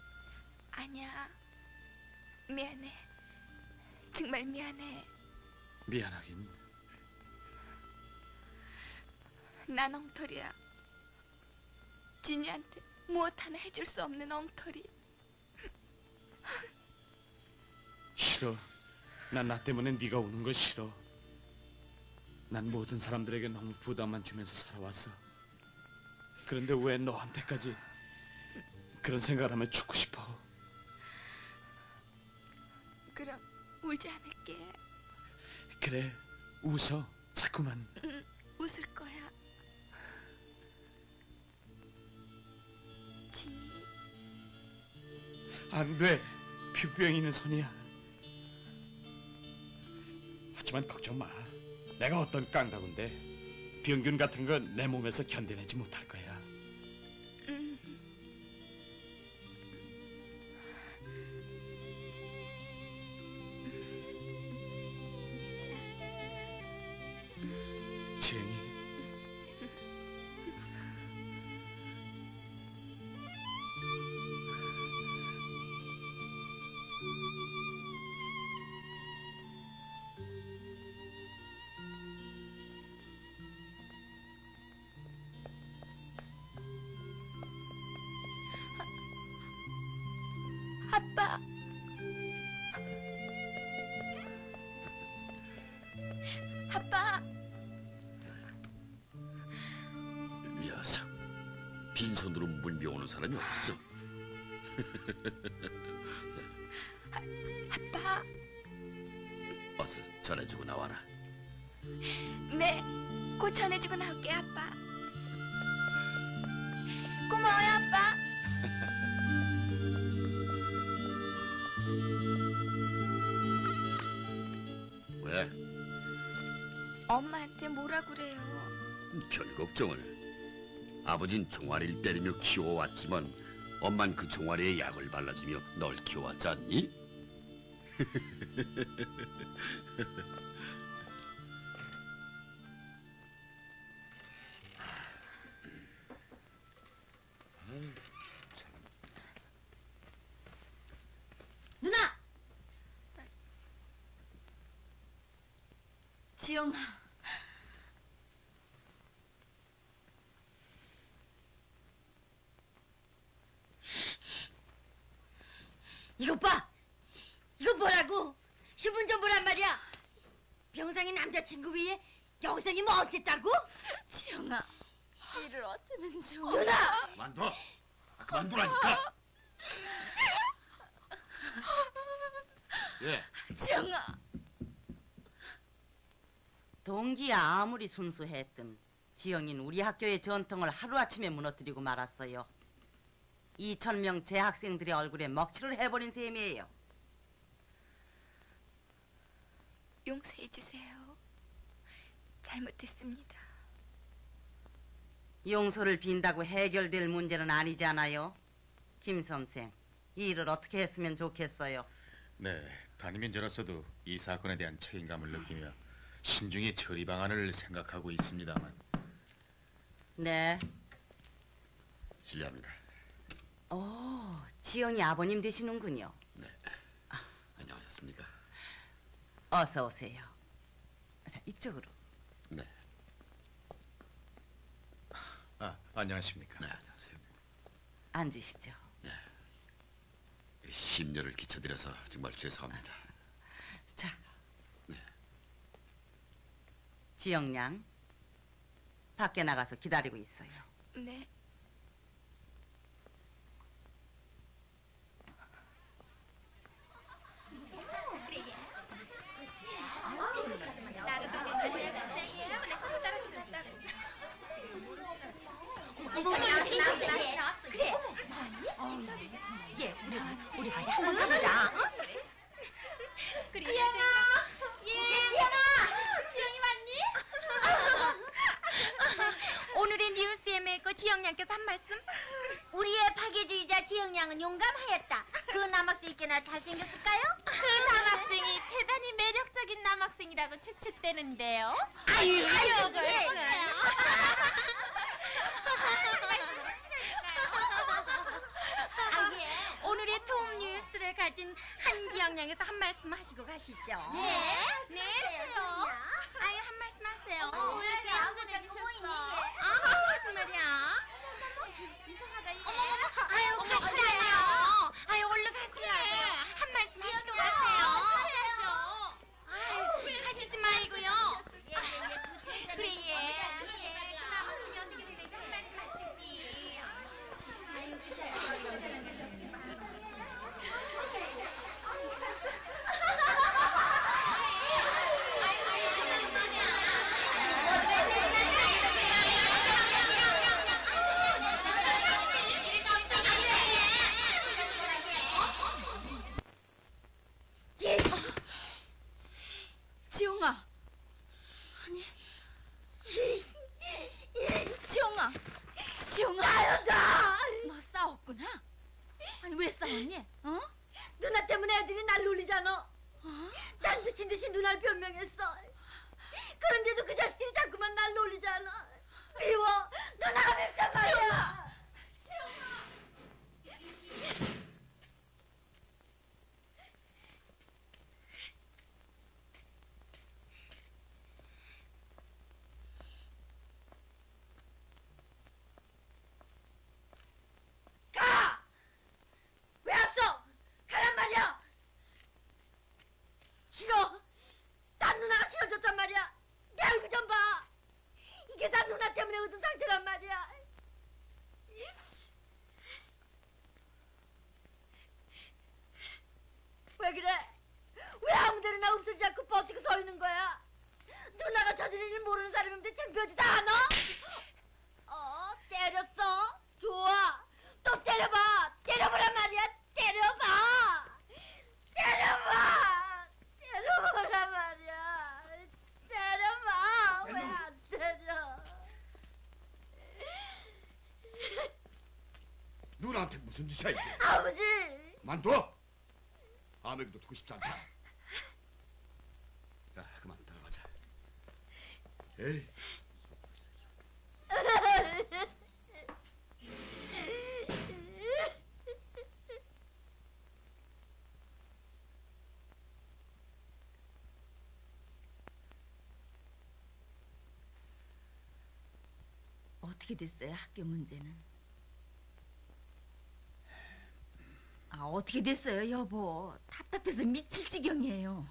B: 아니야. 미안해. 정말 미안해.
L: 미안하긴.
B: 난 엉터리야. 진이한테 무엇 하나 해줄 수 없는 엉터리.
L: 싫어. 난 나 때문에 네가 우는 거 싫어. 난 모든 사람들에게 너무 부담만 주면서 살아왔어. 그런데 왜 너한테까지 그런 생각을 하면 죽고 싶어?
B: 울지 않을게.
L: 그래, 웃어. 자꾸만.
B: 응, 웃을 거야. 진이,
L: 안 돼. 있는 손이야. 하지만 걱정 마. 내가 어떤 깡다군데 병균 같은 건 내 몸에서 견뎌내지 못할 거야.
F: 빈손으로 물미오는 사람이 어딨어?
B: 아빠.
F: 어서 전해주고 나와라.
B: 네, 곧 전해주고 나올게, 아빠. 고마워요, 아빠.
F: 왜?
N: 엄마한테 뭐라 그래요?
F: 별 걱정을. 아버진 종아리를 때리며 키워왔지만 엄만 그 종아리에 약을 발라주며 널 키워왔지 않니?
E: 어쨌다고?
D: 지영아. 이를 어쩌면 좋아.
E: 누나!
O: 그만둬. 아, 그만두라니까.
F: 예.
D: 지영아.
P: 동기야 아무리 순수했든 지영인 우리 학교의 전통을 하루아침에 무너뜨리고 말았어요. 2천 명 재학생들의 얼굴에 먹칠을 해버린 셈이에요.
N: 용서해 주세요. 잘못했습니다.
P: 용서를 빈다고 해결될 문제는 아니잖아요. 김 선생, 이 일을 어떻게 했으면 좋겠어요.
G: 네, 담임인 저로서도 이 사건에 대한 책임감을 느끼며 신중히 처리 방안을 생각하고 있습니다만
P: 네.
F: 실례합니다.
P: 오, 지영이 아버님 되시는군요.
F: 안녕하셨습니까?
P: 어서 오세요. 자, 이쪽으로.
G: 아, 안녕하십니까?
F: 네, 안녕하세요.
P: 앉으시죠.
F: 심려를 끼쳐드려서 정말 죄송합니다.
P: 자.
F: 네.
P: 지영 양, 밖에 나가서 기다리고 있어요.
N: 네.
E: 우리 가게 한번 가보자.
D: 지영아. 예.
E: 지영아.
D: 지영이 왔니?
N: 오늘의 뉴스에 메고 지영 양께서 한 말씀?
E: 우리의 파괴주의자 지영 양은 용감하였다. 그 남학생 있게나 잘생겼을까요?
D: 그 남학생이 대단히 매력적인 남학생이라고 추측되는데요.
E: 아유, 아유,
D: 아유.
N: 오늘의 뉴스를 가진 한지영 양에서 한 말씀 하시고 가시죠.
D: 네.
N: 네.
D: 그래요.
N: 아유 한 말씀 하세요.
D: 어, 왜 이렇게 얌전해 지셨어?
N: 아 정말이야.
D: 이상하다 이게.
N: 아유
D: 어머,
N: 가시라요. 아유 얼른 가시라요. 한 말씀 하시고 가세요.
D: 하셔야죠.
N: 아유 가시지 말고요. 그래 예.
D: 지영아. 아니. 지영아. 지영아.
E: 나였다.
D: 너 싸웠구나. 아니 왜 싸웠니? 어?
E: 누나 때문에 애들이 날 놀리잖아. 난 미친 듯이 누나를 변명했어. 그런데도 그 자식들이 자꾸만 날 놀리잖아. 미워. 누나가 밉단 말이야. 가! 왜 왔어? 가란 말이야! 싫어! 난 누나가 싫어졌단 말이야! 내 얼굴 좀 봐! 이게 다 누나 때문에 얻은 상처란 말이야! 왜 그래? 왜 아무데나 없어지지 않고 버티고 서 있는 거야? 누나가 저지른 일 모르는 사람인데 창피하지도 않아? 어, 때렸어? 좋아! 또 때려봐! 때려보란 말이야! 때려봐! 때려봐! 때려보란 말이야! 때려봐!
F: 이게?
E: 아버지.
F: 만둬. 아무에게도 두고 싶지 않다. 자, 그만 들어가자. 에이,
D: 어떻게 됐어요 학교 문제는? 아 어떻게 됐어요 여보? 답답해서 미칠 지경이에요.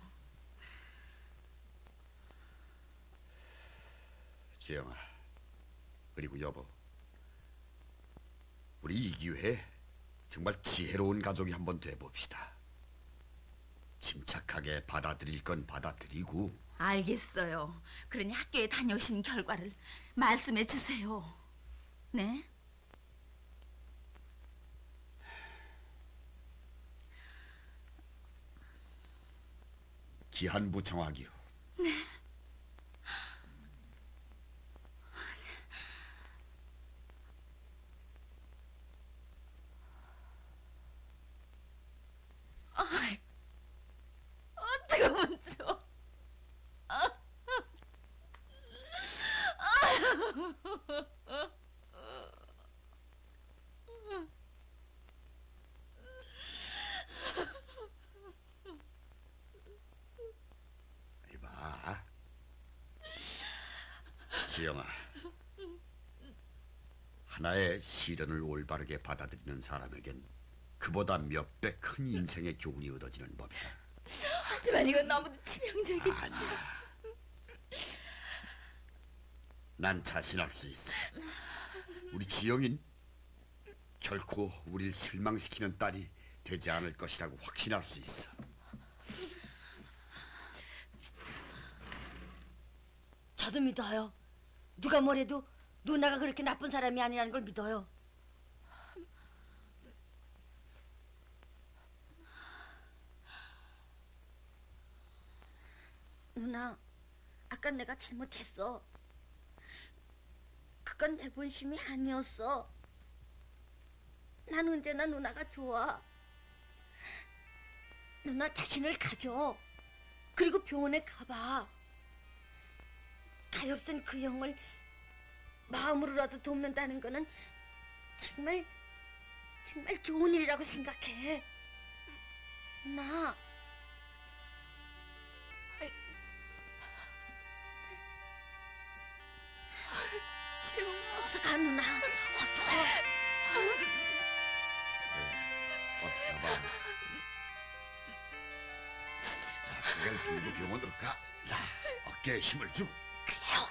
F: 지영아. 그리고 여보. 우리 이 기회에 정말 지혜로운 가족이 한번 돼봅시다. 침착하게 받아들일 건 받아들이고
D: 알겠어요. 그러니 학교에 다녀오신 결과를 말씀해 주세요. 네?
F: 기한부 정하기로.
D: 네. 아이, 어떻게 먼저?
F: 이봐. 지영아. 하나의 시련을 올바르게 받아들이는 사람에겐 그보다 몇 배 큰 인생의 교훈이 얻어지는 법이다.
D: 하지만 이건 너무 치명적인.
F: 아니야. 난 자신할 수 있어. 우리 지영인 결코 우릴 실망시키는 딸이 되지 않을 것이라고 확신할 수 있어.
E: 저도 믿어요. 누가 뭐래도 누나가 그렇게 나쁜 사람이 아니라는 걸 믿어요. 누나, 아까 내가 잘못했어. 그건 내 본심이 아니었어. 난 언제나 누나가 좋아. 누나 자신을 가져. 그리고 병원에 가봐. 가엾은 그 형을 마음으로라도 돕는다는 거는 정말 정말 좋은 일이라고 생각해. 나 어서 가 누나. 어서.
F: 어서 가봐. 자, 그걸 들고 병원으로 가. 자, 어깨에 힘을 주고.
E: 그래 어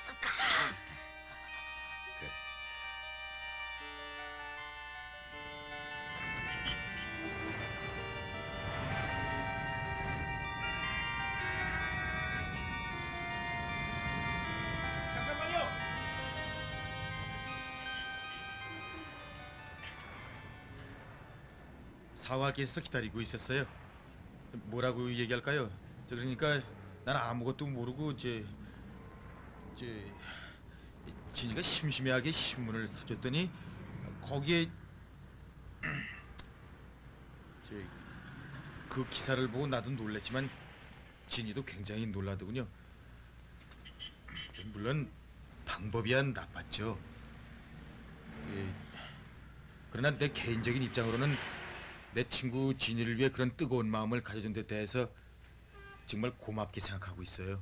G: 사화께서 기다리고 있었어요. 뭐라고 얘기할까요? 저 그러니까 난 아무것도 모르고 이제 이제 진이가 심심해하게 신문을 사줬더니 거기에 그 기사를 보고 나도 놀랬지만 진이도 굉장히 놀라더군요. 물론 방법이야 나빴죠. 예, 그러나 내 개인적인 입장으로는 내 친구 진이를 위해 그런 뜨거운 마음을 가져준 데 대해서 정말 고맙게 생각하고 있어요.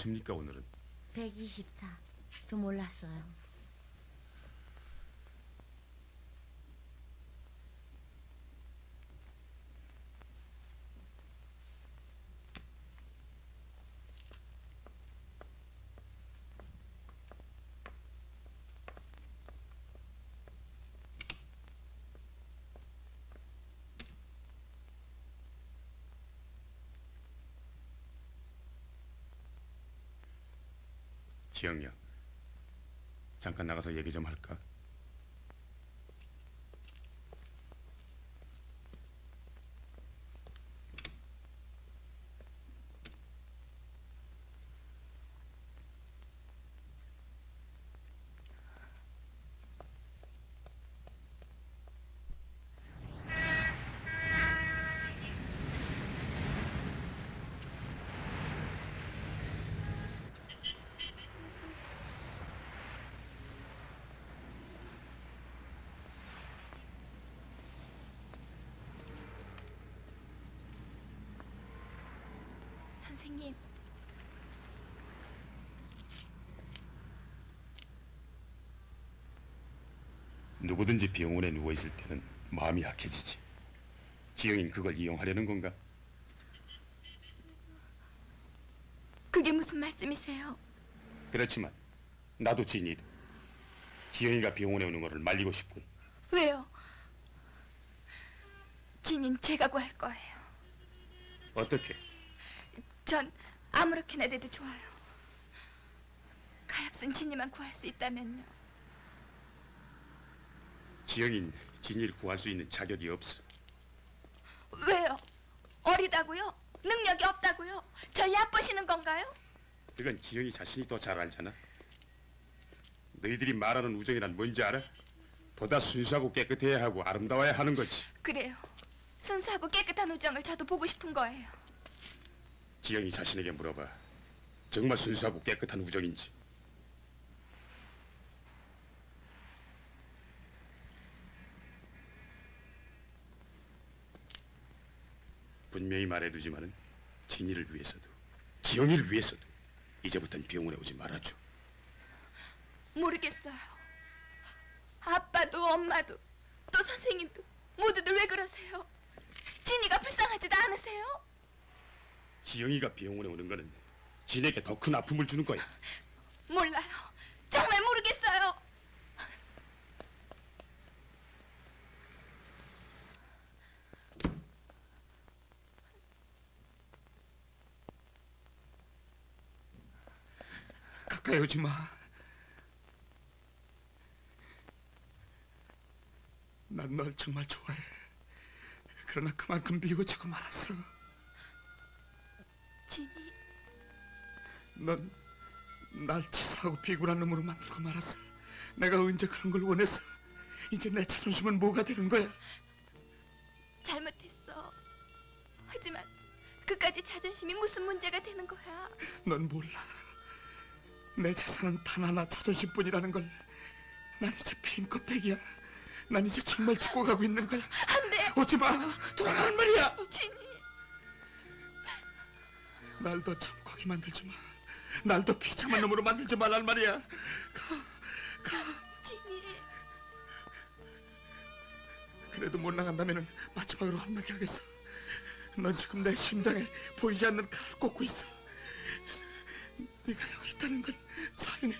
C: 몇입니까 오늘은?
E: 124. 좀 올랐어요.
C: 지영이야. 잠깐 나가서 얘기 좀 할까?
B: 선생님.
C: 누구든지 병원에 누워 있을 때는 마음이 약해지지. 지영이는 그걸 이용하려는 건가?
B: 그게 무슨 말씀이세요?
C: 그렇지만 나도 진이 지영이가 병원에 오는 것을 말리고 싶군.
B: 왜요? 진인 제가 구할 거예요.
C: 어떻게?
B: 전 아무렇게나 돼도 좋아요. 가엾은 진이만 구할 수 있다면요.
C: 지영이는 진이를 구할 수 있는 자격이 없어.
B: 왜요? 어리다고요? 능력이 없다고요? 절 얕보시는 건가요?
C: 그건 지영이 자신이 더 잘 알잖아. 너희들이 말하는 우정이란 뭔지 알아? 보다 순수하고 깨끗해야 하고 아름다워야 하는 거지.
B: 그래요. 순수하고 깨끗한 우정을 저도 보고 싶은 거예요.
C: 지영이 자신에게 물어봐. 정말 순수하고 깨끗한 우정인지. 분명히 말해두지만은 진이를 위해서도 지영이를 위해서도 이제부터는 병원에 오지 말아줘.
B: 모르겠어요. 아빠도 엄마도 또 선생님도 모두들 왜 그러세요? 진이가 불쌍하지도 않으세요?
C: 지영이가 병원에 오는 거는 진에게 더 큰 아픔을 주는 거야.
B: 몰라요. 정말 모르겠어요.
L: 오지 마. 난 널 정말 좋아해. 그러나 그만큼 미워지고 말았어.
B: 진이
L: 넌 날 치사하고 비굴한 놈으로 만들고 말았어. 내가 언제 그런 걸 원했어. 이제 내 자존심은 뭐가 되는 거야?
B: 잘못했어. 하지만 그까지 자존심이 무슨 문제가 되는 거야?
L: 넌 몰라. 내 재산은 단 하나 자존심뿐이라는 걸. 난 이제 빈 껍데기야. 난 이제 정말 죽어가고 있는 거야.
B: 안 돼.
L: 오지 마. 돌아가란 말이야.
B: 진이
L: 날 더 참고하게 만들지 마. 날 더 비참한 놈으로 만들지 말란 말이야.
B: 진이
L: 그래도 못 나간다면 마지막으로 한마디 하겠어. 넌 지금 내 심장에 보이지 않는 칼을 꽂고 있어. 네가 여기 있다는 건 살인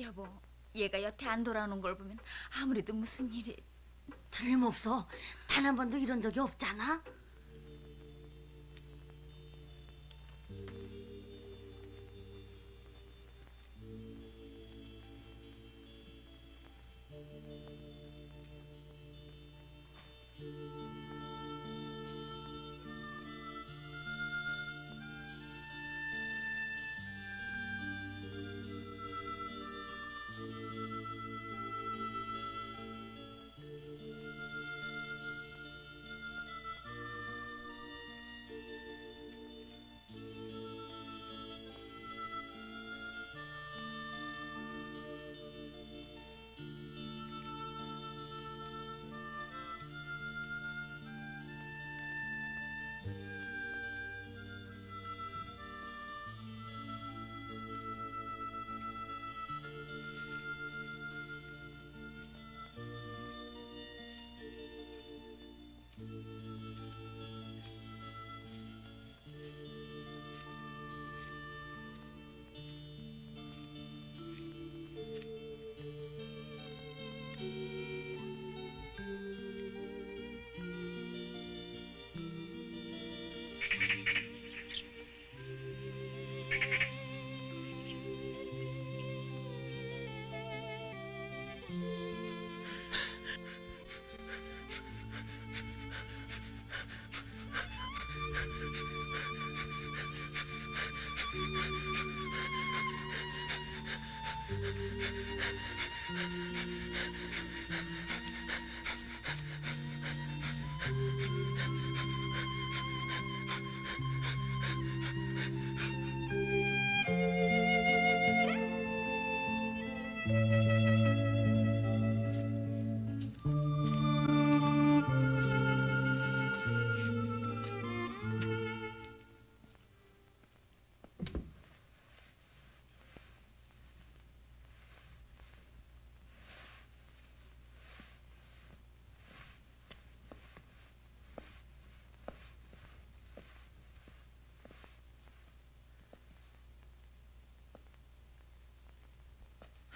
D: 여보, 얘가 여태 안 돌아오는 걸 보면 아무래도 무슨 일이
E: 틀림없어. 단 한 번도 이런 적이 없잖아.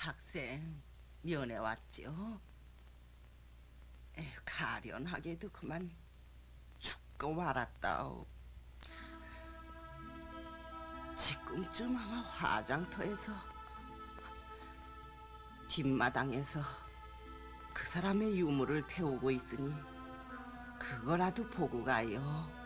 Q: 학생 면회? 에휴, 가련하게도 그만 죽고 말았다오. 지금쯤 아마 화장터에서 뒷마당에서 그 사람의 유물을 태우고 있으니 그거라도 보고 가요.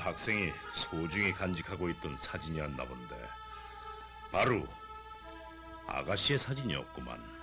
B: 학생이 소중히 간직하고 있던 사진이었나 본데 바로 아가씨의 사진이었구만.